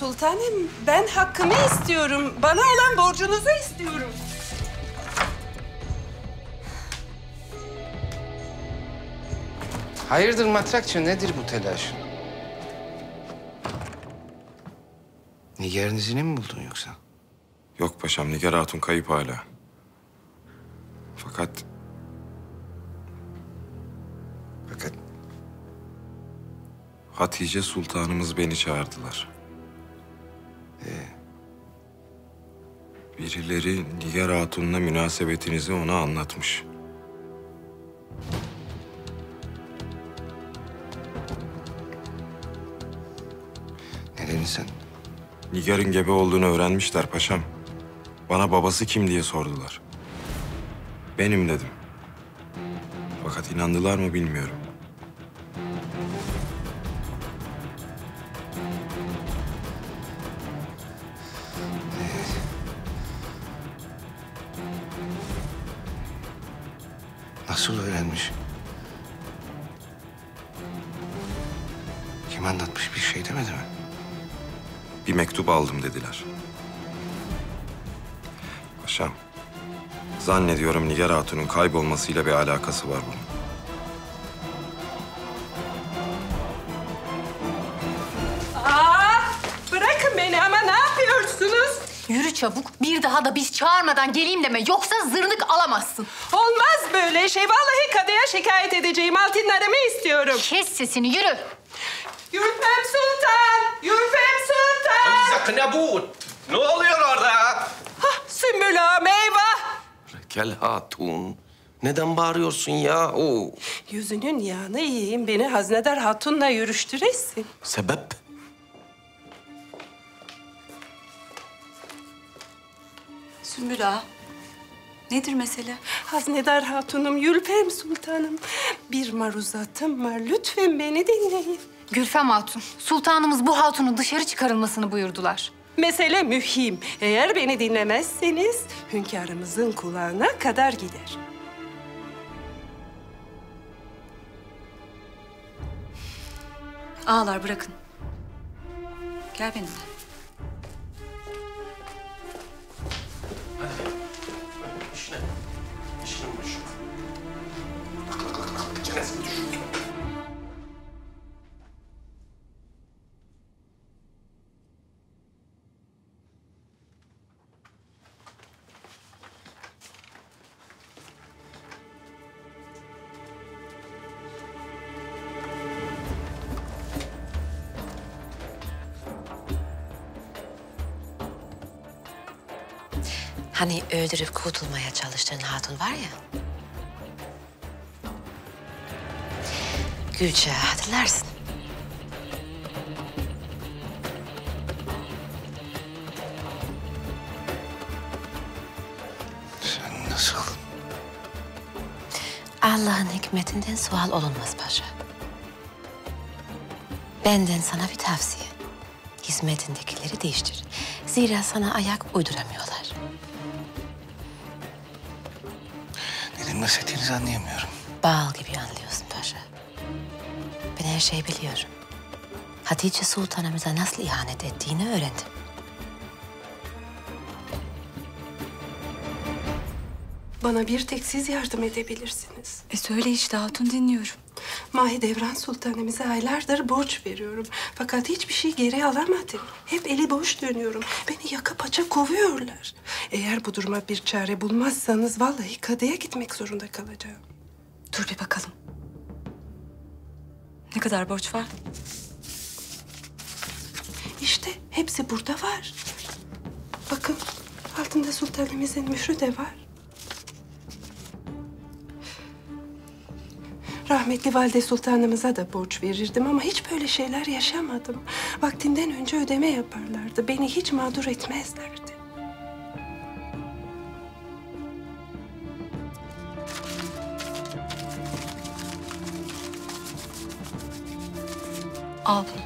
Sultanım ben hakkımı istiyorum. Bana olan borcunuzu istiyorum. Hayırdır matrakçı nedir bu telaş? Nigar'ın izini mi buldun yoksa? Yok paşam Nigar Hatun kayıp hala. Fakat Fakat Hatice Sultanımız beni çağırdılar. Ee? Birileri Nigar Hatun'la münasebetinizi ona anlatmış. ne sen? Nigar'ın gebe olduğunu öğrenmişler paşam. Bana babası kim diye sordular. Benim dedim. Fakat inandılar mı bilmiyorum. Nasıl öğrenmiş? Kim anlatmış bir şey demedi mi? Bir mektup aldım dediler. Paşam, zannediyorum Nigar Hatun'un kaybolmasıyla bir alakası var bunun. Aa, bırakın beni ama ne yapıyorsunuz? Yürü çabuk. Bir daha da biz çağırmadan geleyim deme. Yoksa zırnık alamazsın. Olmaz böyle şey. Vallahi kadıya şikayet edeceğim. Altınlarımı istiyorum. Kes sesini yürü. Yürpem Sultan! Yürpem Sultan! Sakın Abud! Ne oluyor orada? Hah, Sümbül ağa, meyve! Gel Hatun. Neden bağırıyorsun ya? Oo. Yüzünün yağını yiyeyim. Beni Haznedar Hatun'la yürüştüresin. Sebep? Sümbül Ağa, nedir mesele? Haznedar Hatun'um, Yülpem Sultanım. Bir maruzatım var. Lütfen beni dinleyin. Gülfem Hatun, sultanımız bu hatunun dışarı çıkarılmasını buyurdular. Mesele mühim. Eğer beni dinlemezseniz hünkârımızın kulağına kadar gider. Ağlar bırakın. Gel benimle. İşine. İşine vur. Kalk kalk kalk. Çenesini düşür. Hani öldürüp kurtulmaya çalıştığın hatun var ya. Gülçe hatırlarsın. Sen nasıl? Allah'ın hikmetinden sual olunmaz paşa. Benden sana bir tavsiye. Hizmetindekileri değiştir. Zira sana ayak uyduramıyorlar. İstediğinizi anlayamıyorum. Bal gibi anlıyorsun paşa. Ben her şeyi biliyorum. Hatice Sultanımıza nasıl ihanet ettiğini öğrendim. Bana bir tek siz yardım edebilirsiniz. E söyle işte hatun dinliyorum. Mahidevran Sultanımıza aylardır borç veriyorum. Fakat hiçbir şey geri alamadım. Hep eli boş dönüyorum. Beni yaka paça kovuyorlar. Eğer bu duruma bir çare bulmazsanız vallahi kadıya gitmek zorunda kalacağım. Dur bir bakalım. Ne kadar borç var? İşte hepsi burada var. Bakın altında sultanımızın mührü de var. Rahmetli Valide Sultanımıza da borç verirdim ama hiç böyle şeyler yaşamadım. Vaktinden önce ödeme yaparlardı. Beni hiç mağdur etmezlerdi. Al bunu.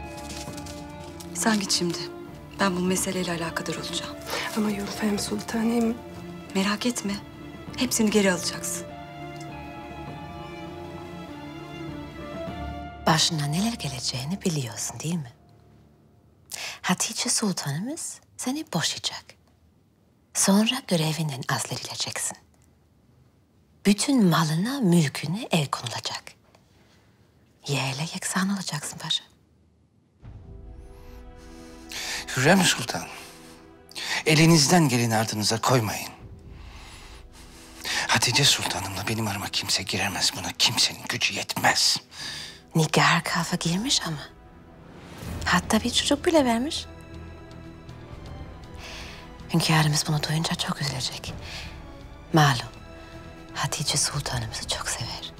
Sen git şimdi. Ben bu meseleyle alakadar olacağım. Ama Yurfem Sultanım... Merak etme. Hepsini geri alacaksın. Başına neler geleceğini biliyorsun değil mi? Hatice Sultanımız seni boşayacak. Sonra görevinden azledileceksin. Bütün malına, mülküne el konulacak. Yerle yeksan olacaksın paşa. Hürrem Sultan. Elinizden geleni ardınıza koymayın. Hatice Sultanımla benim arama kimse giremez. Buna kimsenin gücü yetmez. Nigar kafa girmiş ama. Hatta bir çocuk bile vermiş. Hünkârımız bunu duyunca çok üzülecek. Malum Hatice Sultanımızı çok sever.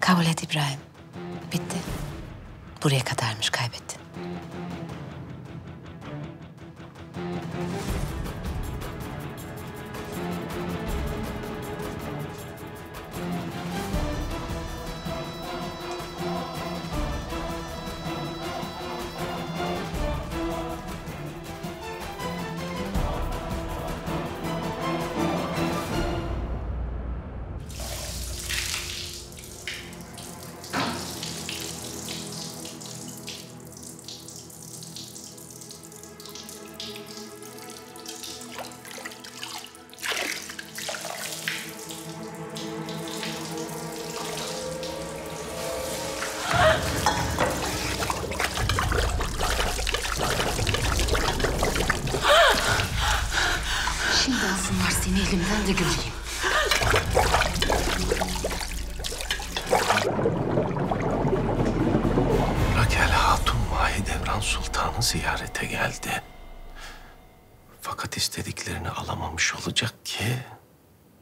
Kabul et İbrahim. Bitti. Buraya kadarmış kaybettin. Fakat istediklerini alamamış olacak ki...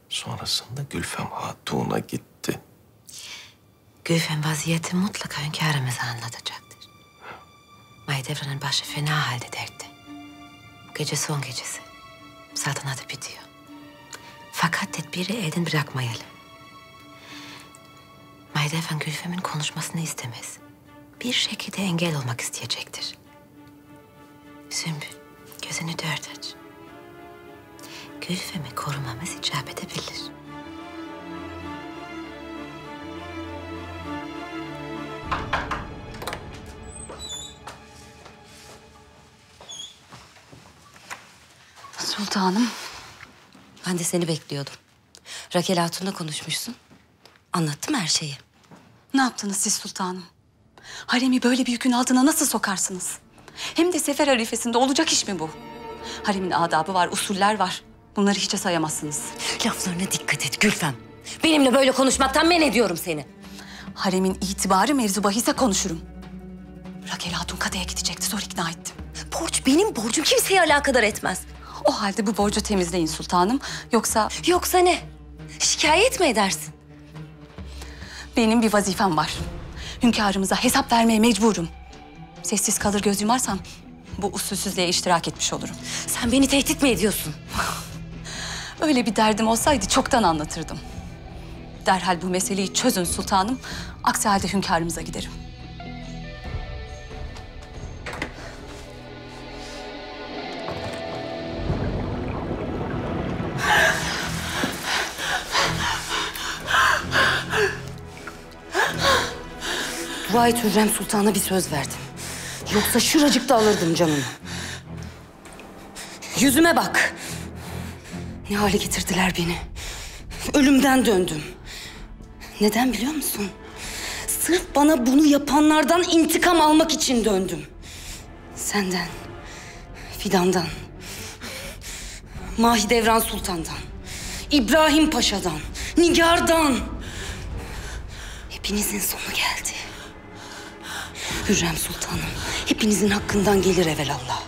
...sonrasında Gülfem Hatun'a gitti. Gülfem vaziyeti mutlaka hünkârımıza anlatacaktır. Mahidevran'ın başı fena halde dertte. Bu gece son gecesi. Saltanatı bitiyor. Fakat tedbiri elden bırakmayalım. Mahidevran Gülfem'in konuşmasını istemez. Bir şekilde engel olmak isteyecektir. Sümbül, gözünü dört aç. Gülfem'i korumamız icap edebilir. Sultanım. Ben de seni bekliyordum. Rakel Hatun'la konuşmuşsun. Anlattım her şeyi. Ne yaptınız siz sultanım? Haremi böyle bir yükün altına nasıl sokarsınız? Hem de sefer harifesinde olacak iş mi bu? Haremin adabı var, usuller var. Bunları hiçe sayamazsınız. Laflarına dikkat et Gülfem. Benimle böyle konuşmaktan men ediyorum seni. Haremin itibarı mevzu bahise konuşurum. Rakel Hatun Kade'ye gidecekti. Zor ikna ettim. Borç benim borcum kimseye alakadar etmez. O halde bu borcu temizleyin sultanım. Yoksa... Yoksa ne? Şikayet mi edersin? Benim bir vazifem var. Hünkârımıza hesap vermeye mecburum. Sessiz kalır göz yumarsam bu usulsüzlüğe iştirak etmiş olurum. Sen beni tehdit mi ediyorsun? Öyle bir derdim olsaydı çoktan anlatırdım. Derhal bu meseleyi çözün sultanım. Aksi halde hünkârımıza giderim. Et Hürrem Sultan'a bir söz verdim. Yoksa şuracıkta alırdım canını. Yüzüme bak. Ne hale getirdiler beni. Ölümden döndüm. Neden biliyor musun? Sırf bana bunu yapanlardan intikam almak için döndüm. Senden, Fidan'dan, Mahidevran Sultan'dan, İbrahim Paşa'dan, Nigar'dan. Hepinizin sonu geldi. Hürrem Sultanım, hepinizin hakkından gelir evelallah.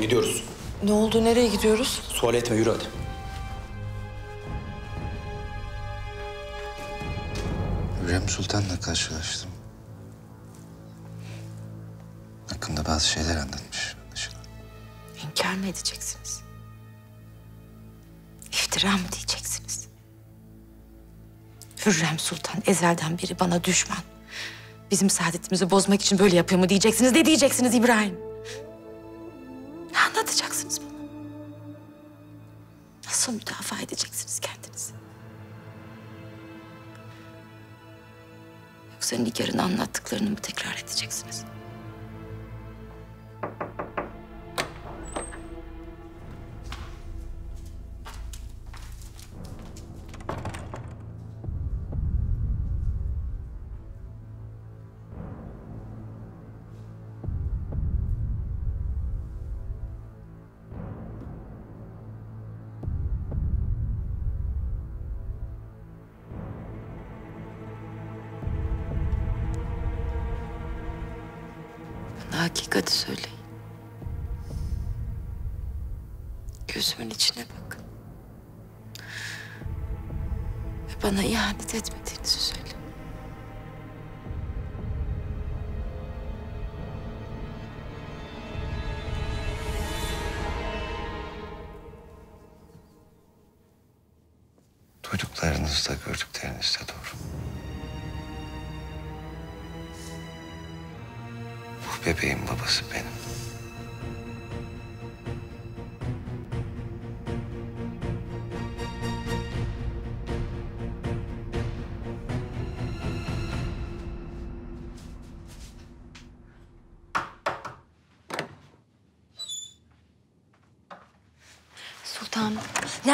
Gidiyoruz. Ne oldu? Nereye gidiyoruz? Sual etme yürü hadi. Hürrem Sultan'la karşılaştım. Hakkında bazı şeyler anlatmış. İnkar mı edeceksiniz? İftira mı diyeceksiniz? Hürrem Sultan ezelden beri bana düşman. Bizim saadetimizi bozmak için böyle yapıyor mu diyeceksiniz? Ne diyeceksiniz İbrahim? Nasıl müdafaa edeceksiniz kendinizi? Yoksa Nigar'ın anlattıklarını mı tekrar edeceksiniz?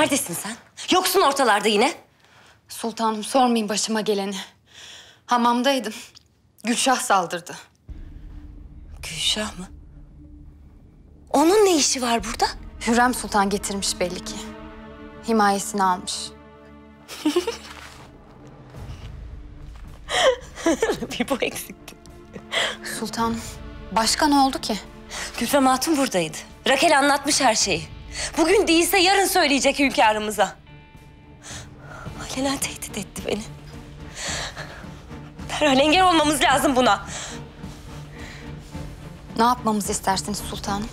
Neredesin sen? Yoksun ortalarda yine. Sultanım sormayın başıma geleni. Hamamdaydım. Gülşah saldırdı. Gülşah mı? Onun ne işi var burada? Hürrem Sultan getirmiş belli ki. Himayesini almış. <laughs> bir bu eksikti. Sultan, başka ne oldu ki? Gülfem Hatun buradaydı. Rakel anlatmış her şeyi. Bugün değilse yarın söyleyecek hünkârımıza. Alenen tehdit etti beni. Derhal engel olmamız lazım buna. Ne yapmamızı istersiniz sultanım?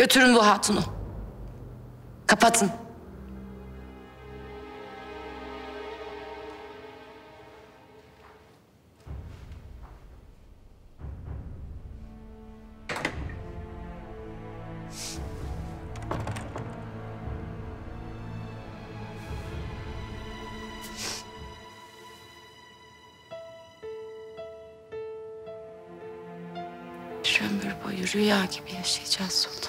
Götürün bu hatunu. Kapatın. Ömür boyu rüya gibi yaşayacağız sultan.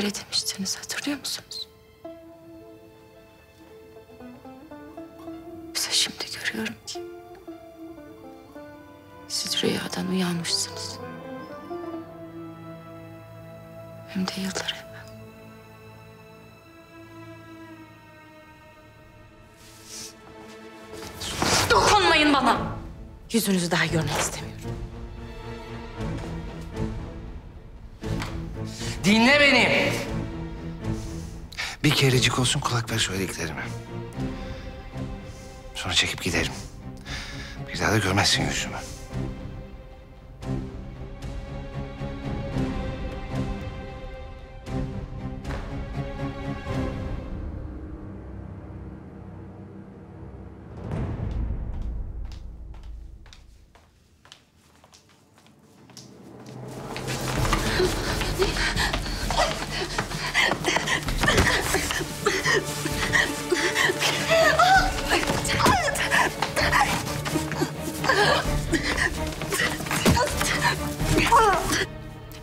Böyle demiştiniz hatırlıyor musunuz? Bize şimdi görüyorum ki siz rüyadan uyanmışsınız. Hem de yıllar evvel. Dokunmayın bana. Yüzünüzü daha görmek istemiyorum. Dinle beni. Bir kerecik olsun kulak ver söylediklerime. Sonra çekip giderim. Bir daha da görmezsin yüzümü.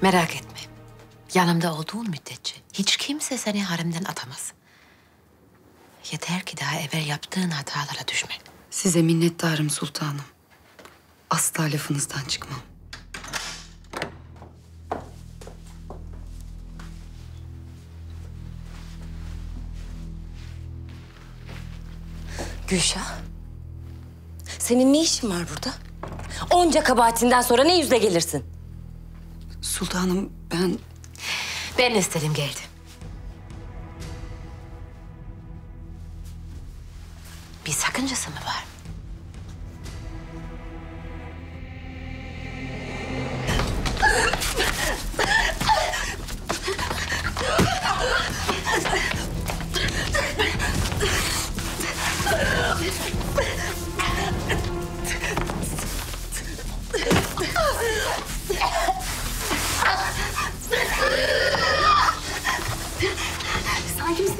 Merak etme. Yanımda olduğun müddetçe hiç kimse seni haremden atamaz. Yeter ki daha evvel yaptığın hatalara düşme. Size minnettarım sultanım. Asla lafınızdan çıkmam. Gülşah. Senin ne işin var burada? Onca kabahatinden sonra ne yüzle gelirsin? Sultanım ben... Ben istedim geldim. Bir sakıncası mı var?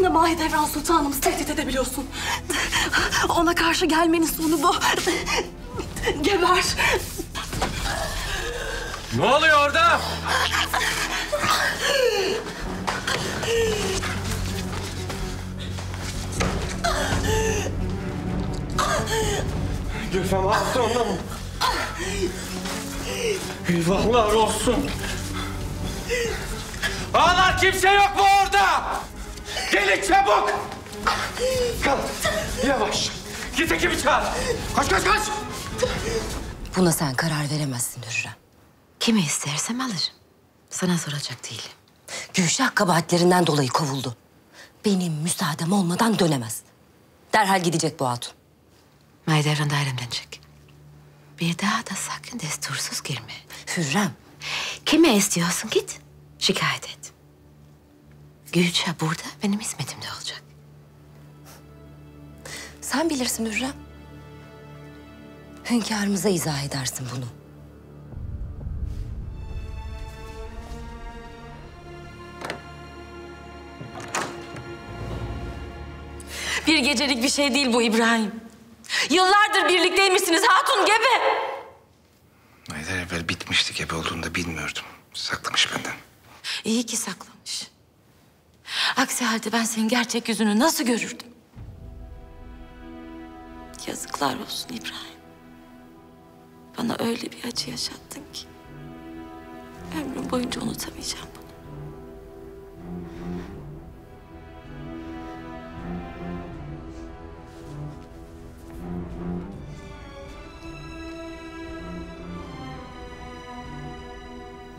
De Mahidevran Sultanımızı tehdit edebiliyorsun? Ona karşı gelmenin sonu bu. Geber. Ne oluyor orada? Gülfem Hatun'da mı? Eyvahlar olsun. Ağlar kimse yok mu orada? Gelin çabuk. Kal. Yavaş. Git ekibi çağır. Koş koş koş. Buna sen karar veremezsin Hürrem. Kimi istersem alırım. Sana soracak değilim. Gülşah kabahatlerinden dolayı kovuldu. Benim müsaadem olmadan dönemez. Derhal gidecek bu hatun. Mahidevran dairemden çık. Bir daha da sakın destursuz girme. Hürrem. Kime istiyorsun git. Şikayet et. Gülşah burada benim hizmetimde olacak. Sen bilirsin Hürrem. Hünkârımıza izah edersin bunu. Bir gecelik bir şey değil bu İbrahim. Yıllardır birlikteymişsiniz hatun gebe. Aylar evvel bitmişti gebe olduğunu da bilmiyordum. Saklamış benden. İyi ki saklamış. Aksi halde ben senin gerçek yüzünü nasıl görürdüm? Yazıklar olsun İbrahim. Bana öyle bir acı yaşattın ki. Ömrüm boyunca unutamayacağım bunu.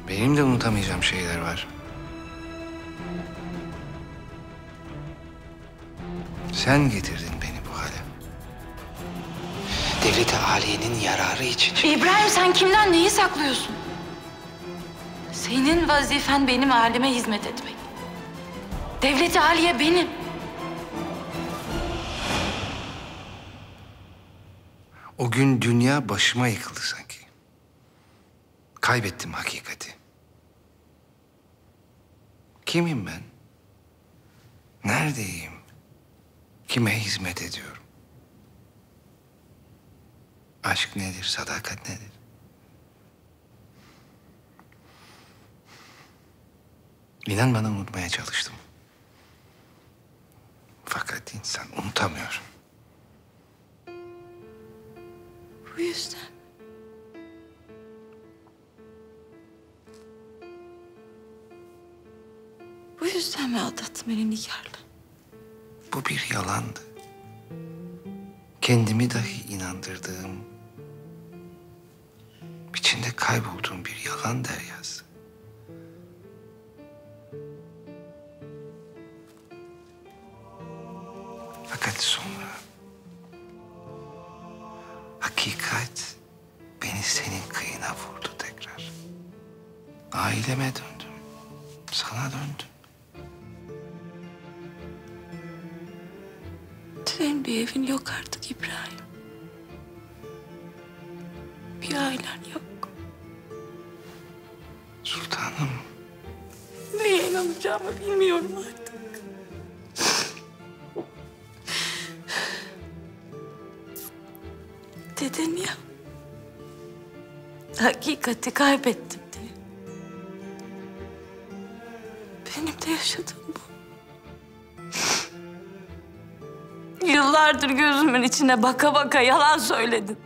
Benim de unutamayacağım şeyler var. Sen getirdin beni bu hale. Devlet-i Aliye'nin yararı için. İbrahim sen kimden neyi saklıyorsun? Senin vazifen benim aleme hizmet etmek. Devleti Aliye benim. O gün dünya başıma yıkıldı sanki. Kaybettim hakikati. Kimim ben? Neredeyim? Kime hizmet ediyorum? Aşk nedir? Sadakat nedir? İnan bana unutmaya çalıştım. Fakat insan unutamıyor. Bu yüzden. Bu yüzden mi aldattın beni Nigar'la? Bu bir yalandı. Kendimi dahi inandırdığım, içinde kaybolduğum bir yalan deryası. Kaybettim diye. Benim de yaşadığım bu. Yıllardır gözümün içine baka baka yalan söyledin.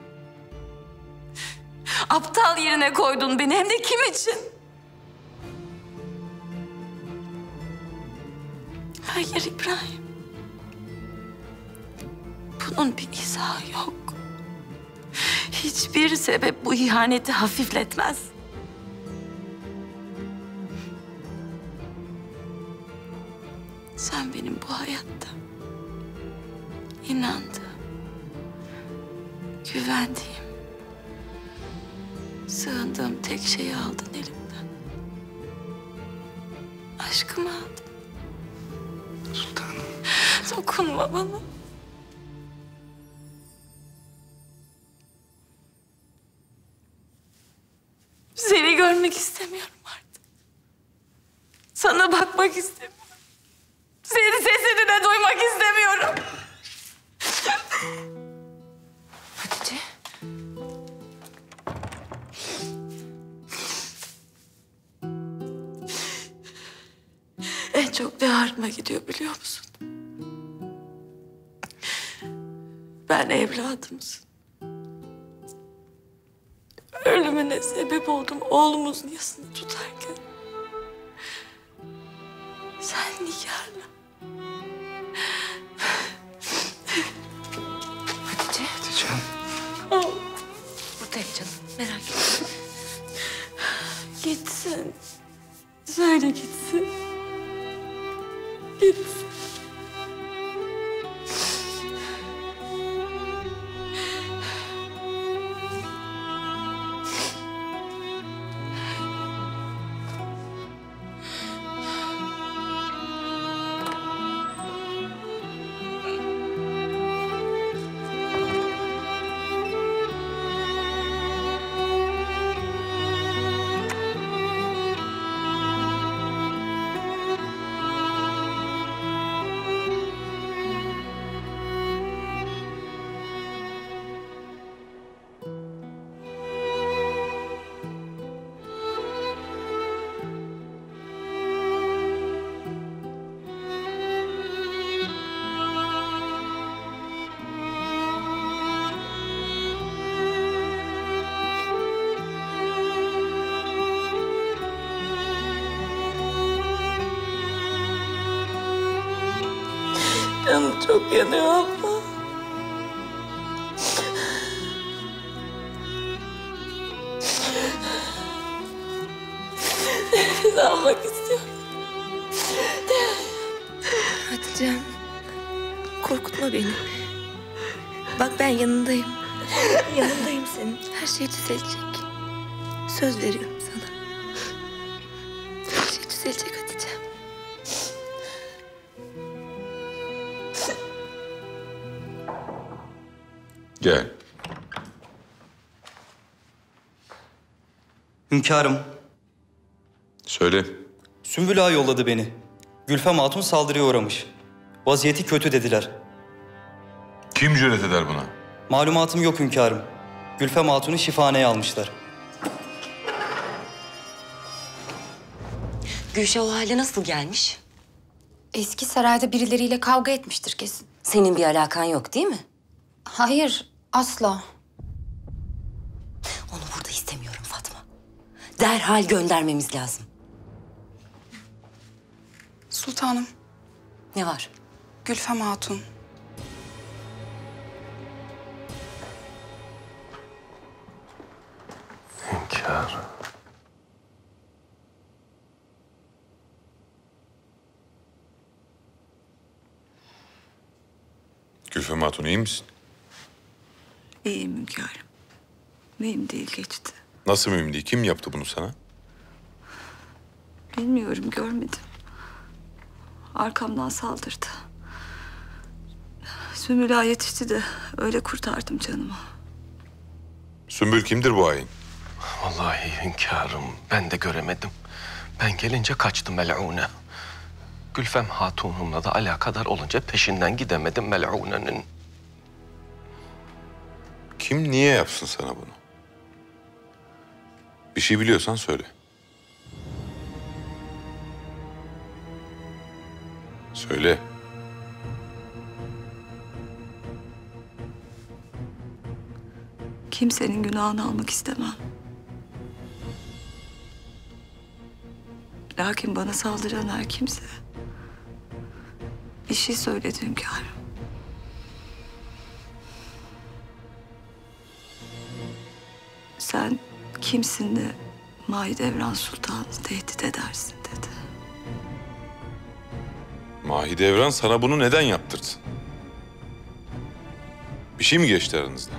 Aptal yerine koydun beni hem de kim için? Hayır İbrahim. Bunun bir izahı. Hiçbir sebep bu ihaneti hafifletmez. Evladımsın. Ölümüne sebep oldum oğlumuzun yasını yanıyor abla. Nefes almak istiyorum. Hatice'm korkutma beni. Bak ben yanındayım. Yanındayım senin. Her şey düzelecek. Söz veriyorum Gel. Hünkârım, Söyle. Sümbül Ağa yolladı beni. Gülfem Hatun saldırıya uğramış. Vaziyeti kötü dediler. Kim cüret eder buna? Malumatım yok hünkârım. Gülfem Hatun'u şifaneye almışlar. Gülşah o hale nasıl gelmiş? Eski sarayda birileriyle kavga etmiştir kesin. Senin bir alakan yok değil mi? Hayır, asla. Onu burada istemiyorum Fatma. Derhal göndermemiz lazım. Sultanım, Ne var? Gülfem Hatun. Hünkâr. Gülfem Hatun iyi misin? İyiyim hünkârım. Mühim değil geçti. Nasıl mühim değil? Kim yaptı bunu sana? Bilmiyorum görmedim. Arkamdan saldırdı. Sümbül Ağa yetişti de öyle kurtardım canımı. Sümbül kimdir bu hain? Vallahi hünkârım ben de göremedim. Ben gelince kaçtı mel'une. Gülfem Hatun'umla da alakadar olunca peşinden gidemedim mel'unenin. Kim niye yapsın sana bunu? Bir şey biliyorsan söyle. Söyle. Kimsenin günahını almak istemem. Lakin bana saldıran her kimse bir şey söyledi hünkârım. Sen kimsin de Mahidevran Sultan'ı tehdit edersin dedi. Mahidevran sana bunu neden yaptırdı? Bir şey mi geçti aranızda?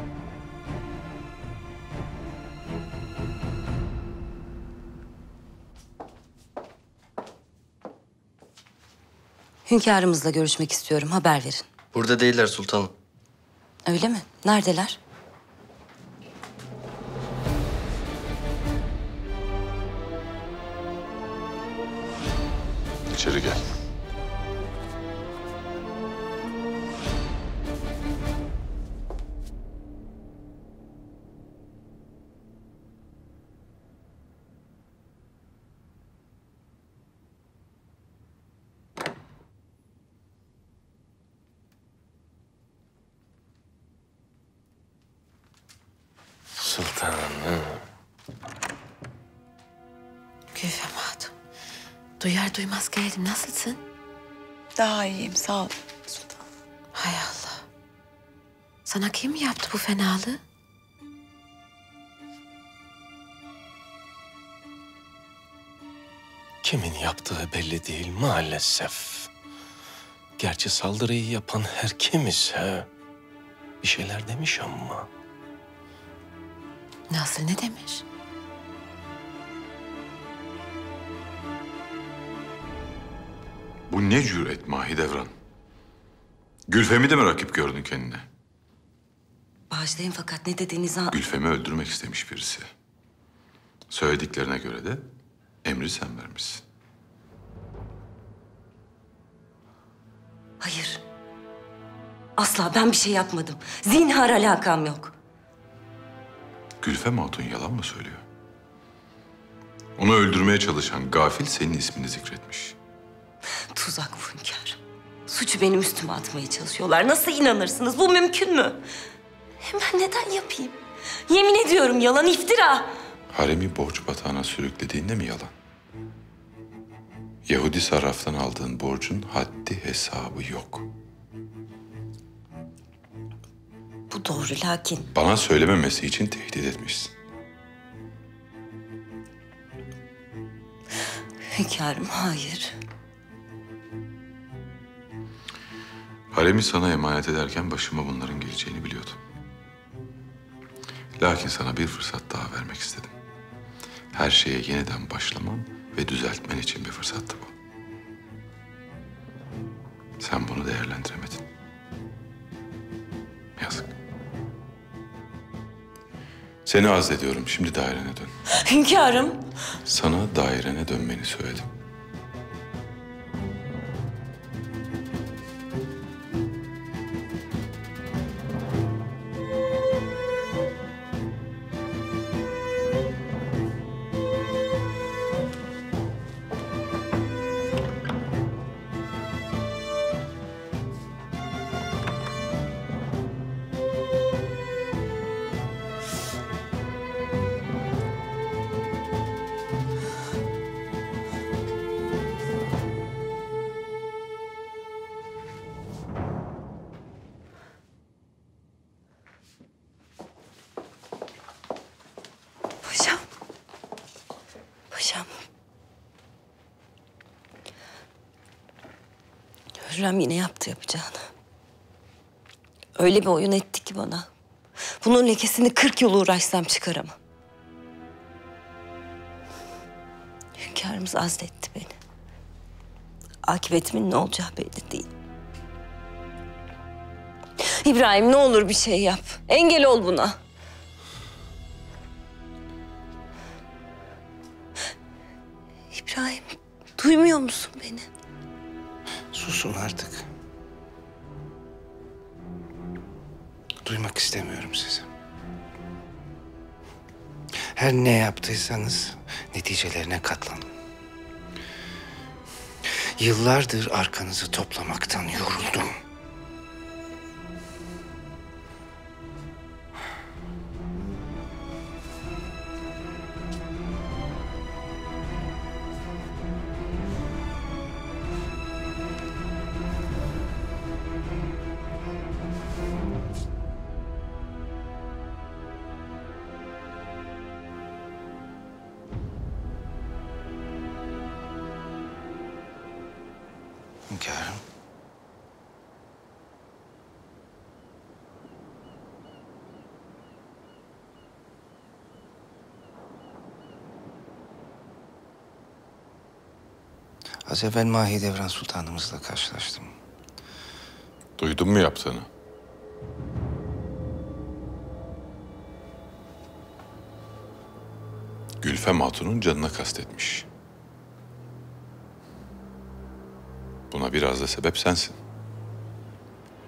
Hünkârımızla görüşmek istiyorum. Haber verin. Burada değiller sultanım. Öyle mi? Neredeler? İçeri gel. Duyar duymaz geldim. Nasılsın? Daha iyiyim sağ ol. Hay Allah. Sana kim yaptı bu fenalığı? Kimin yaptığı belli değil maalesef. Gerçi saldırıyı yapan her kim ise bir şeyler demiş ama. Nasıl ne demiş? Bu ne cüret Mahidevran? Gülfem'i de mi rakip gördün kendine? Bağışlayın fakat ne dediğinizi... an- Gülfem'i öldürmek istemiş birisi. Söylediklerine göre de emri sen vermişsin. Hayır. Asla ben bir şey yapmadım. Zinhar alakam yok. Gülfem Hatun yalan mı söylüyor? Onu öldürmeye çalışan gafil senin ismini zikretmiş. Tuzak bu hünkârım. Suçu benim üstüme atmaya çalışıyorlar. Nasıl inanırsınız? Bu mümkün mü? Hem ben neden yapayım? Yemin ediyorum yalan iftira. Haremi borç batağına sürüklediğinde mi yalan? Yahudi sarraftan aldığın borcun haddi hesabı yok. Bu doğru lakin Bana söylememesi için tehdit etmişsin. hünkârım hayır. Harem'i sana emanet ederken başıma bunların geleceğini biliyordum. Lakin sana bir fırsat daha vermek istedim. Her şeye yeniden başlaman ve düzeltmen için bir fırsattı bu. Sen bunu değerlendiremedin. Yazık. Seni azlediyorum. Şimdi dairene dön. Hünkârım. Sana dairene dönmeni söyledim. Hürrem yine yaptı yapacağını. Öyle bir oyun etti ki bana. Bunun lekesini kırk yıl uğraşsam çıkaramam. Hünkârımız azletti beni. Akıbetimin ne olacağı belli değil. İbrahim ne olur bir şey yap. Engel ol buna. İbrahim, duymuyor musun beni? Susun artık. Duymak istemiyorum sizi. Her ne yaptıysanız neticelerine katlanın. Yıllardır arkanızı toplamaktan yoruldum. Az evvel Mahidevran Sultanımızla karşılaştım. Duydun mu yaptığını? Gülfem Hatun'un canına kastetmiş. Buna biraz da sebep sensin.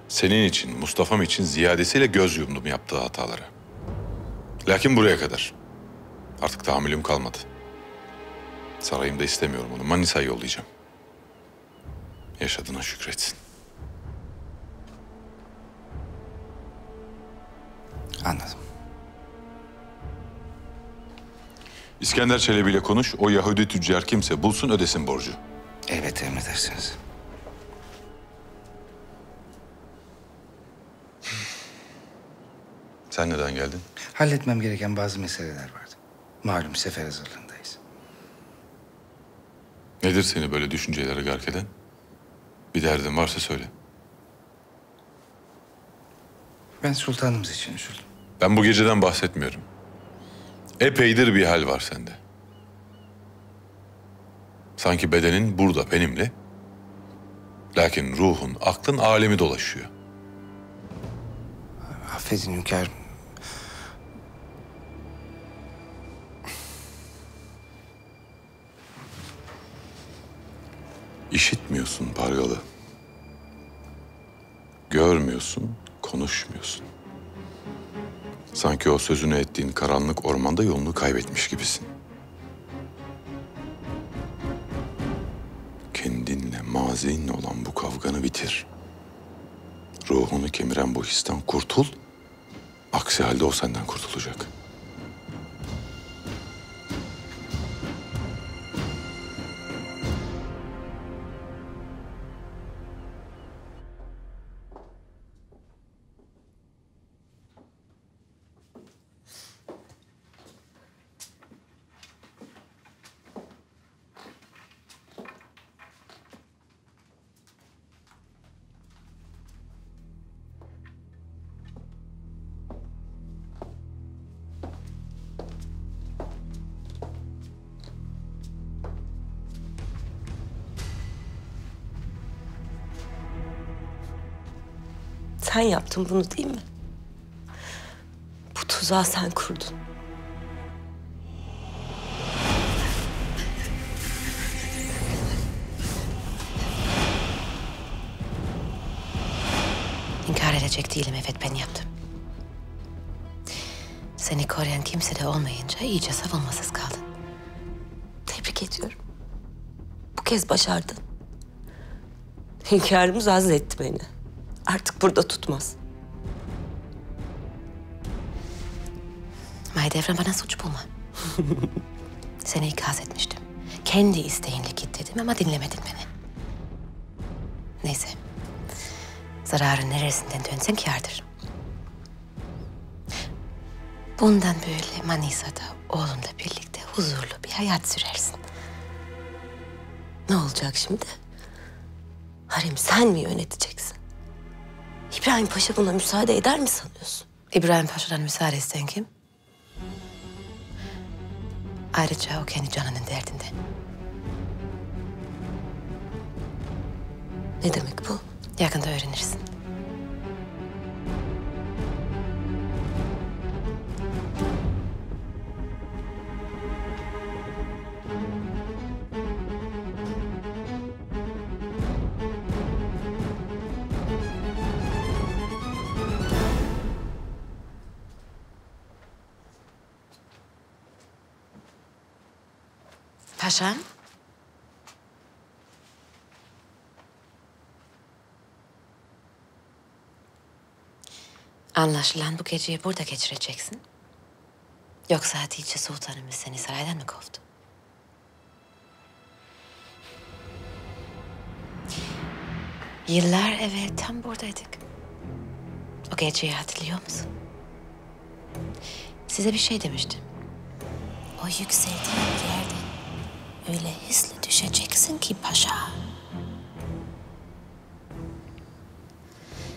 Senin için, Mustafa'm için ziyadesiyle göz yumdum yaptığı hatalara. Lakin buraya kadar. Artık tahammülüm kalmadı. Sarayımda istemiyorum onu. Manisa'ya yollayacağım. Yaşadığına şükretsin. Anladım. İskender Çelebi ile konuş. O Yahudi tüccar kimse bulsun ödesin borcu. Evet emredersiniz. Sen neden geldin? Halletmem gereken bazı meseleler vardı. Malum sefer hazırlığındayız. Nedir seni böyle düşüncelere gark eden? Bir derdin varsa söyle. Ben sultanımız için üzüldüm. Ben bu geceden bahsetmiyorum. Epeydir bir hal var sende. Sanki bedenin burada benimle. Lakin ruhun, aklın alemi dolaşıyor. Affedin hünkârım. İşitmiyorsun Pargalı. Görmüyorsun, konuşmuyorsun. Sanki o sözünü ettiğin karanlık ormanda yolunu kaybetmiş gibisin. Kendinle, mazinle olan bu kavganı bitir. Ruhunu kemiren bu histen kurtul. Aksi halde o senden kurtulacak. Yaptın bunu değil mi? Bu tuzağı sen kurdun. İnkar edecek değilim evet ben yaptım. Seni koruyan kimse de olmayınca iyice savunmasız kaldın. Tebrik ediyorum. Bu kez başardın. Hünkârımız azletti beni. Artık burada tutmaz. Mahidevran bana suç bulma. <laughs> Seni ikaz etmiştim. Kendi isteğinle git dedim ama dinlemedin beni. Neyse. Zararın neresinden dönsen kârdır. Bundan böyle Manisa'da oğlunla birlikte huzurlu bir hayat sürersin. Ne olacak şimdi? Harem sen mi yöneteceksin? İbrahim Paşa buna müsaade eder mi sanıyorsun? İbrahim Paşa'dan müsaade isteyen kim? Ayrıca o kendi canının derdinde. Ne demek bu? Yakında öğrenirsin. Paşam. Anlaşılan bu geceyi burada geçireceksin. Yoksa Hatice Sultanımız seni saraydan mı kovdu? Yıllar evvel tam buradaydık. O geceyi hatırlıyor musun? Size bir şey demiştim. O yükseldiğin yerden öyle hızlı düşeceksin ki paşa.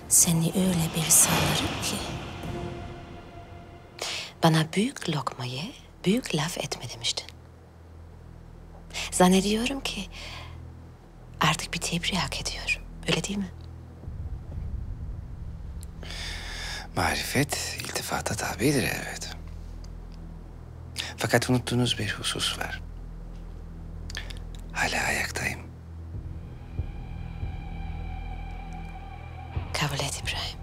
Seni öyle bir sallarım ki. Bana büyük lokmayı büyük laf etme demiştin. Zannediyorum ki artık bir tebriği hak ediyorum. Öyle değil mi? Marifet iltifata tabidir evet. Fakat unuttuğunuz bir husus var. Hala ayaktayım. Kabul et İbrahim.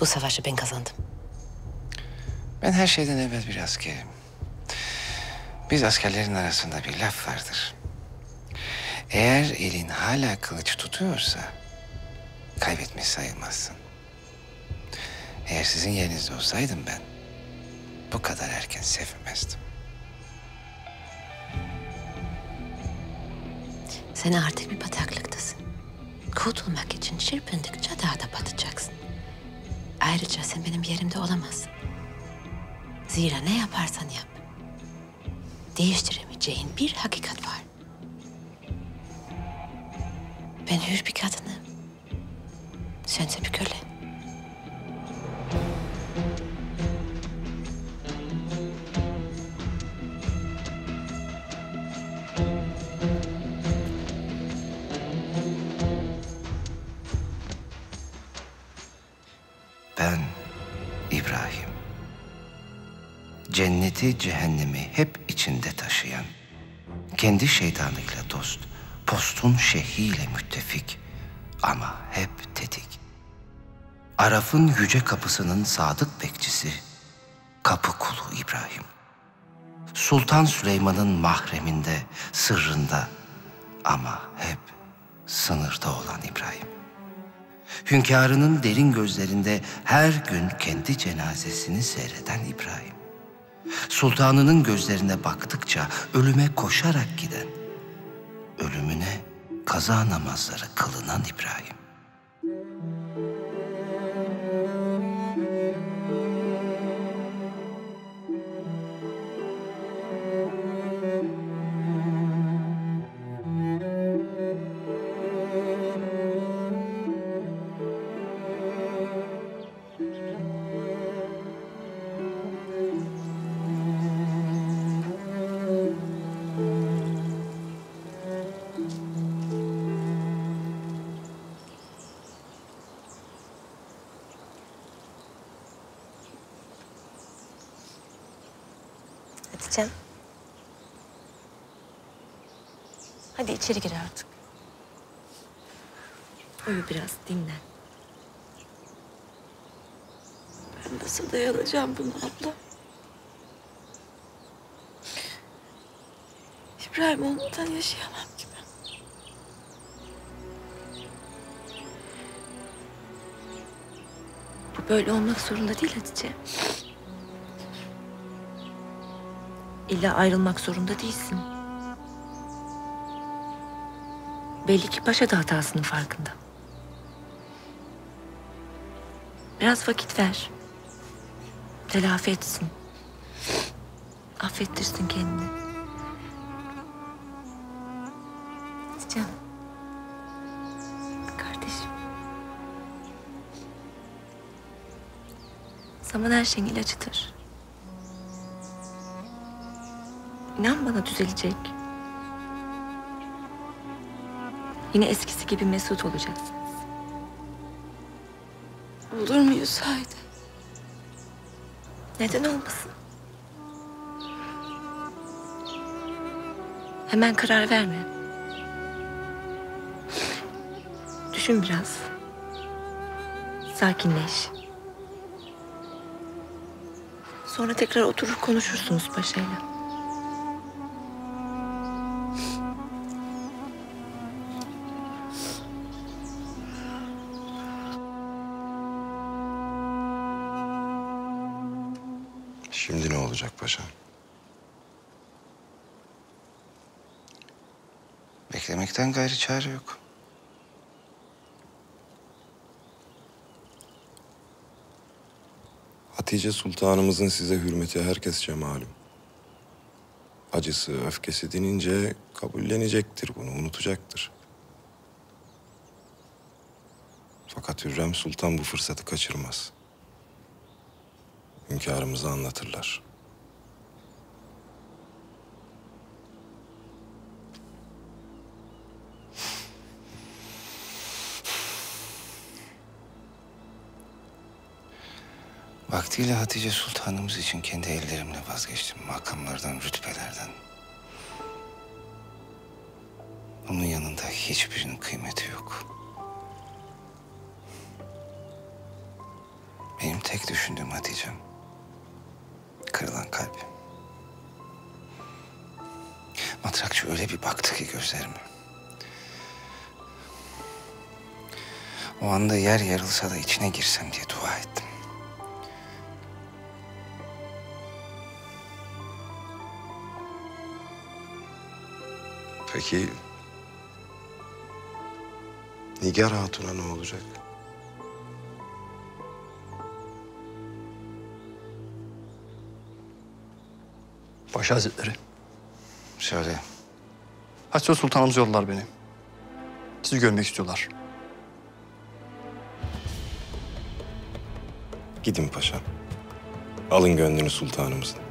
Bu savaşı ben kazandım. Ben her şeyden evvel bir askerim. Biz askerlerin arasında bir laf vardır. Eğer elin hala kılıç tutuyorsa kaybetmiş sayılmazsın. Eğer sizin yerinizde olsaydım ben bu kadar erken sevmezdim. Sen artık bir bataklıktasın. Kurtulmak için çırpındıkça daha da batacaksın. Ayrıca sen benim yerimde olamazsın. Zira ne yaparsan yap. Değiştiremeyeceğin bir hakikat var. Ben hür bir kadınım. Sense bir köle. Cenneti cehennemi hep içinde taşıyan, kendi şeytanıyla dost, postun şehiyle müttefik ama hep tetik. Araf'ın yüce kapısının sadık bekçisi, kapı kulu İbrahim. Sultan Süleyman'ın mahreminde, sırrında ama hep sınırda olan İbrahim. Hünkârının derin gözlerinde her gün kendi cenazesini seyreden İbrahim. Sultanının gözlerine baktıkça ölüme koşarak giden, ölümüne kaza namazları kılınan İbrahim. Dayanacağım buna abla? İbrahim olmadan yaşayamam ki ben. Bu böyle olmak zorunda değil Hatice. İlla ayrılmak zorunda değilsin. Belli ki Paşa da hatasının farkında. Biraz vakit ver. Telafi etsin. Affettirsin kendini. Hatice'm. Kardeşim. Zaman her şeyin ilacıdır. İnan bana düzelecek. Yine eskisi gibi mesut olacaksınız. Olur muyuz Haydi? Neden olmasın? Hemen karar verme. Düşün biraz. Sakinleş. Sonra tekrar oturur konuşursunuz paşayla. Beklemekten gayri çare yok. Hatice Sultanımızın size hürmeti herkesçe malum. Acısı, öfkesi dinince kabullenecektir bunu, unutacaktır. Fakat Hürrem Sultan bu fırsatı kaçırmaz. Hünkârımıza anlatırlar. Vaktiyle Hatice Sultanımız için kendi ellerimle vazgeçtim makamlardan, rütbelerden. Bunun yanında hiçbirinin kıymeti yok. Benim tek düşündüğüm Hatice'm. Kırılan kalbim. Matrakçı öyle bir baktı ki gözlerime. O anda yer yarılsa da içine girsem diye dua ettim. Peki... Nigar Hatun'a ne olacak? Paşa Hazretleri. Söyle. Hatice Sultanımız yollar beni. Sizi görmek istiyorlar. Gidin paşam. Alın gönlünü sultanımızın.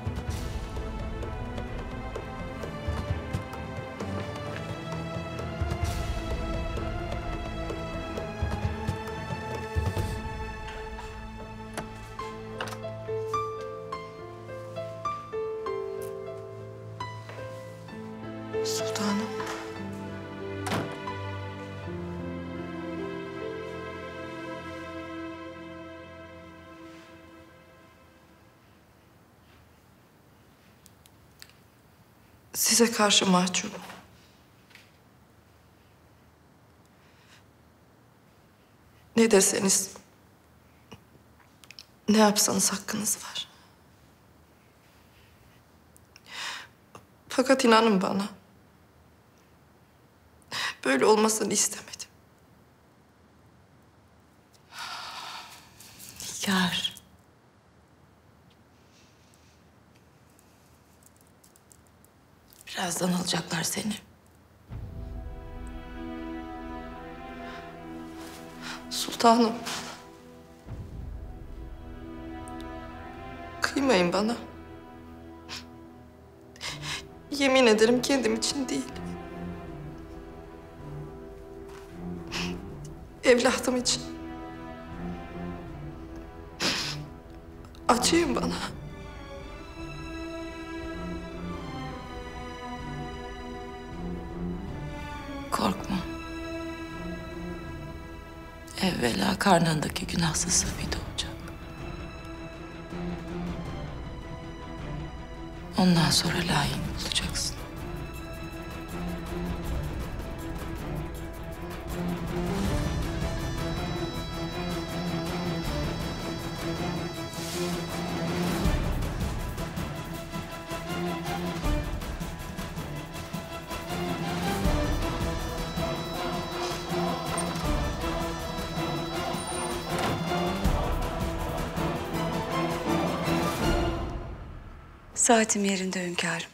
Karşı mahcubum. Ne deseniz, ne yapsanız hakkınız var. Fakat inanın bana, böyle olmasını istemedim. Nigar. Birazdan alacaklar seni. Sultanım. Kıymayın bana. Yemin ederim kendim için değil. Evladım için. Acıyın bana. Korkma. Evvela karnındaki günahsız Safi doğacak. Ondan sonra layığını bulacaksın. Saatim yerinde hünkârım.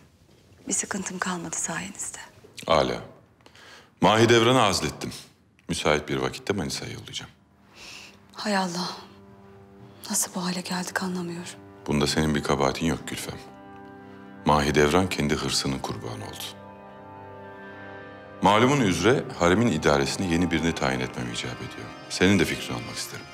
Bir sıkıntım kalmadı sayenizde. Âlâ. Mahidevran'ı azlettim. Müsait bir vakitte Manisa'ya yollayacağım. Hay Allah. Nasıl bu hale geldik anlamıyorum. Bunda senin bir kabahatin yok Gülfem. Mahidevran kendi hırsının kurbanı oldu. Malumun üzere haremin idaresini yeni birini tayin etmem icap ediyor. Senin de fikrini almak isterim.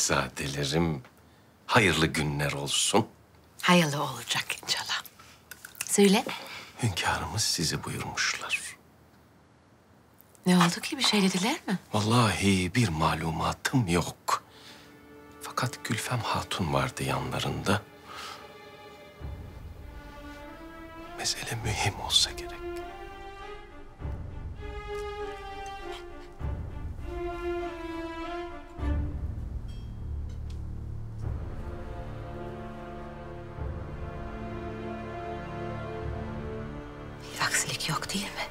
Şehzadelerim, hayırlı günler olsun. Hayırlı olacak inşallah. Söyle. Hünkârımız sizi buyurmuşlar. Ne oldu ki bir şey dediler mi? Vallahi bir malumatım yok. Fakat Gülfem Hatun vardı yanlarında. Mesele mühim olsa gerek. Yok değil mi?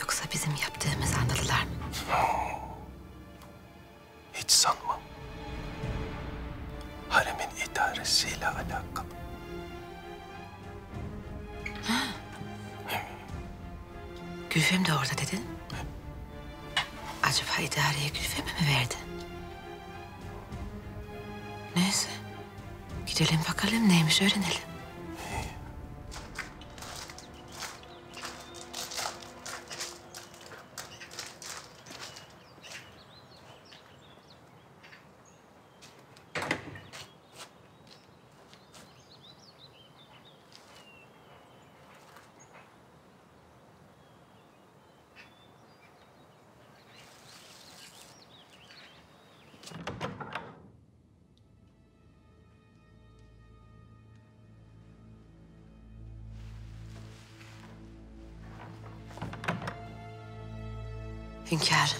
Yoksa bizim yaptığımızı anladılar mı? <gasps> Hiç sanmam. Haremin idaresiyle alakalı. Gülfem de orada dedin. Acaba idareye Gülfem'e mi verdin? Neyse. Gidelim bakalım neymiş öğrenelim. Hünkârım.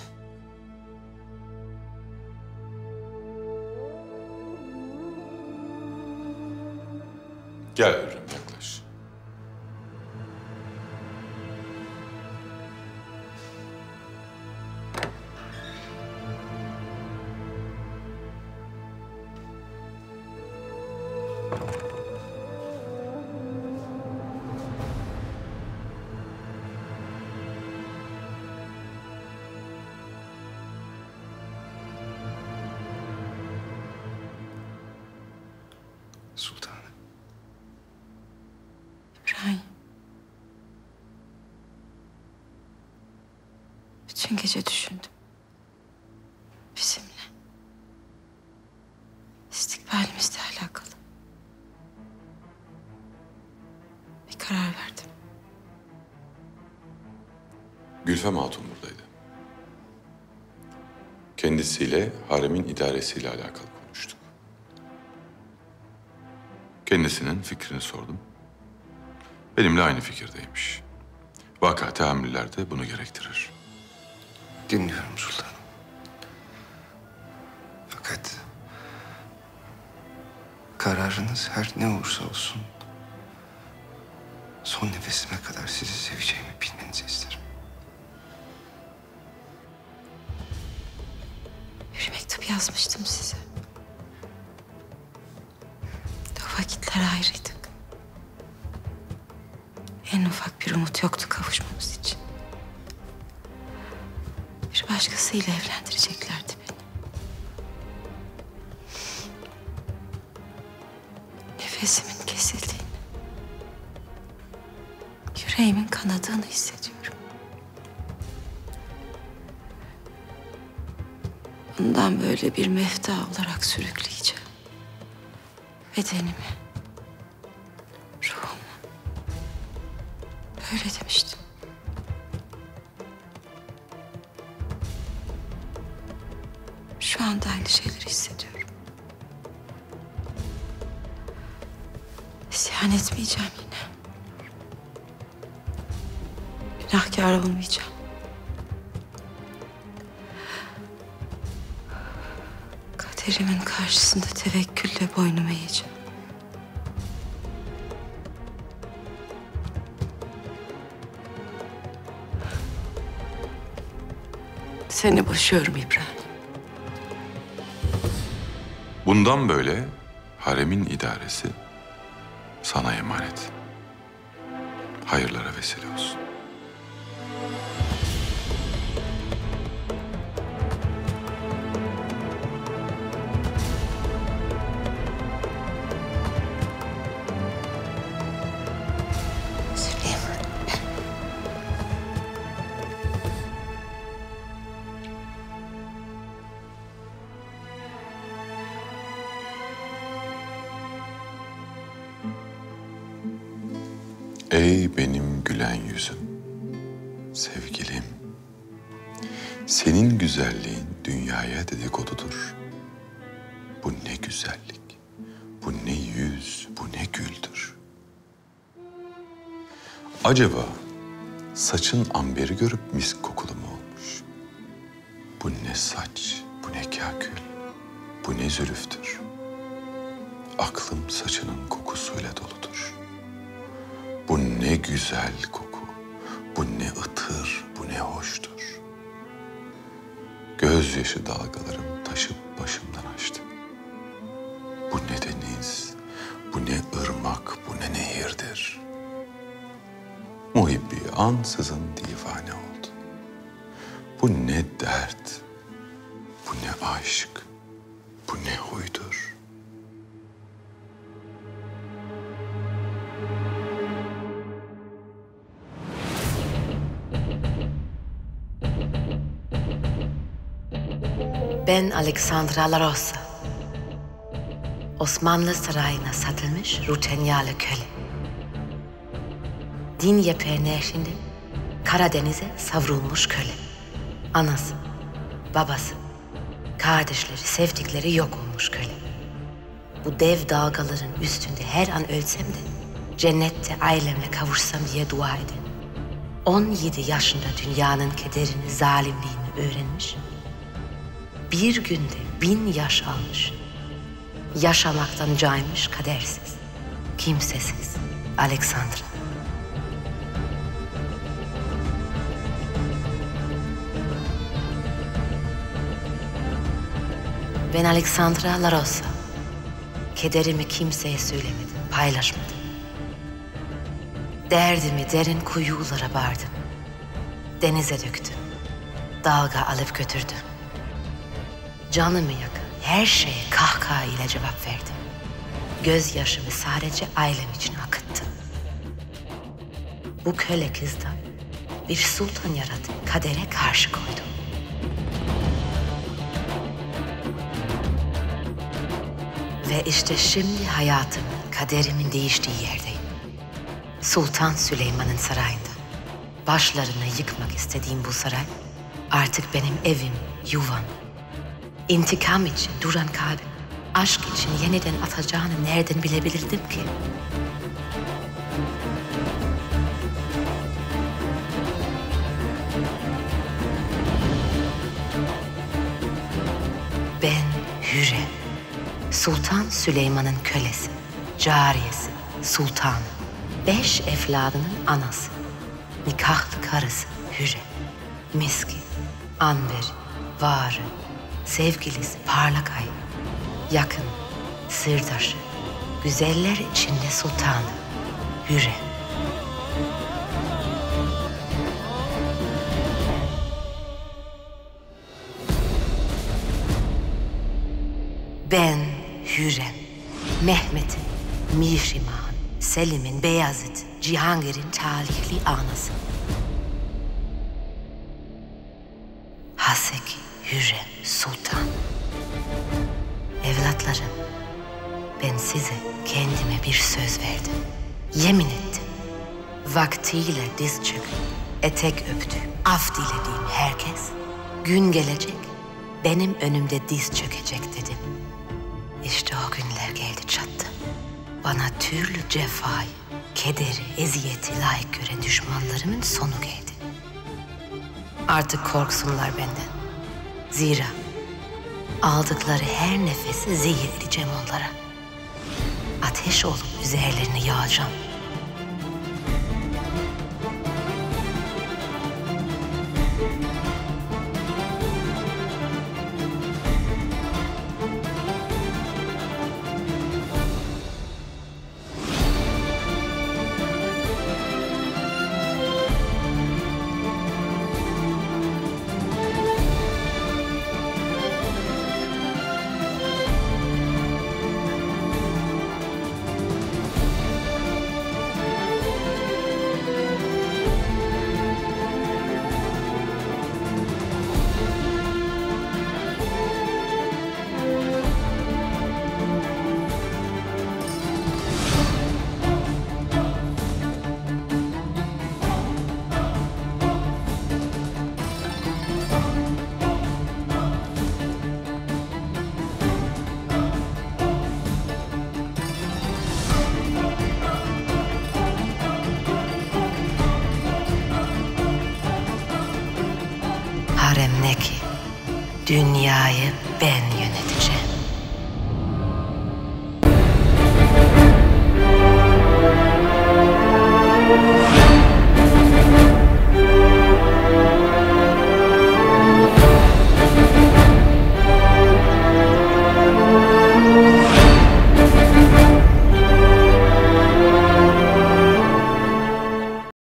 Gülfem Hatun buradaydı. Kendisiyle haremin idaresiyle alakalı konuştuk. Kendisinin fikrini sordum. Benimle aynı fikirdeymiş. Vaka teamüller de bunu gerektirir. Dinliyorum sultanım. Fakat kararınız her ne olursa olsun son nefesime kadar sizi seveceğimi bilmenizi isterim. Yazmıştım size. O vakitler ayrıydık. En ufak bir umut yoktu kavuşmamız için. Bir başkasıyla evlendireceklerdi beni. Nefesimin kesildiğini, yüreğimin kanadığını hissediyorum. Bundan böyle bir mefta olarak sürükleyeceğim. Bedenimi, karşısında tevekkülle boynumu eğeceğim. Seni boşuyorum İbrahim. Bundan böyle haremin idaresi Acaba saçın amberi görüp misk kokulu mu olmuş? Bu ne saç, bu ne kakül, bu ne zülüftür. Aklım saçının kokusuyla doludur. Bu ne güzel koku, bu ne ıtır, bu ne hoştur. Gözyaşı dalgalarım Alexandra La Rosa. Osmanlı sarayına satılmış Rutenyalı köle. Dinyeper Nehri'nde Karadeniz'e savrulmuş köle. Anası, babası, kardeşleri, sevdikleri yok olmuş köle. Bu dev dalgaların üstünde her an ölsem de cennette ailemle kavuşsam diye dua edin. 17 yaşında dünyanın kederini, zalimliğini öğrenmiş. Bir günde bin yaş almış. Yaşamaktan caymış kadersiz, kimsesiz Alexandra. Ben Alexandra La Rosa. Kederimi kimseye söylemedim, paylaşmadım. Derdimi derin kuyulara bardım. Denize döktüm. Dalga alıp götürdüm. Canımı yakın her şeye kahkaha ile cevap verdim. Gözyaşımı sadece ailem için akıttım. Bu köle kızdan bir sultan yaratıp kadere karşı koydum. Ve işte şimdi hayatımın, kaderimin değiştiği yerdeyim. Sultan Süleyman'ın sarayında. Başlarına yıkmak istediğim bu saray artık benim evim, yuvam. İntikam için duran kalbim, aşk için yeniden atacağını nereden bilebilirdim ki? Ben Hürrem. Sultan Süleyman'ın kölesi, cariyesi, sultanı. Beş evladının anası. Nikahlı karısı Hürrem. Miski, Anver, Varı, sevgilisi Parlak Ay. Yakın, sırdaşı, güzeller içinde sultanı Hürrem. Ben Hürrem, Mehmet'in, Mihrimah'ın, Selim'in, Beyazıt, Cihangir'in talihli anası. Haseki, Hürrem, Vaktiyle diz çöküp, etek öptüğüm, af dilediğim herkes, gün gelecek, benim önümde diz çökecek dedim. İşte o günler geldi çattı. Bana türlü cefayı, kederi, eziyeti layık gören düşmanlarımın sonu geldi. Artık korksunlar benden. Zira aldıkları her nefesi zehir edeceğim onlara. Ateş olup üzerlerine yağacağım.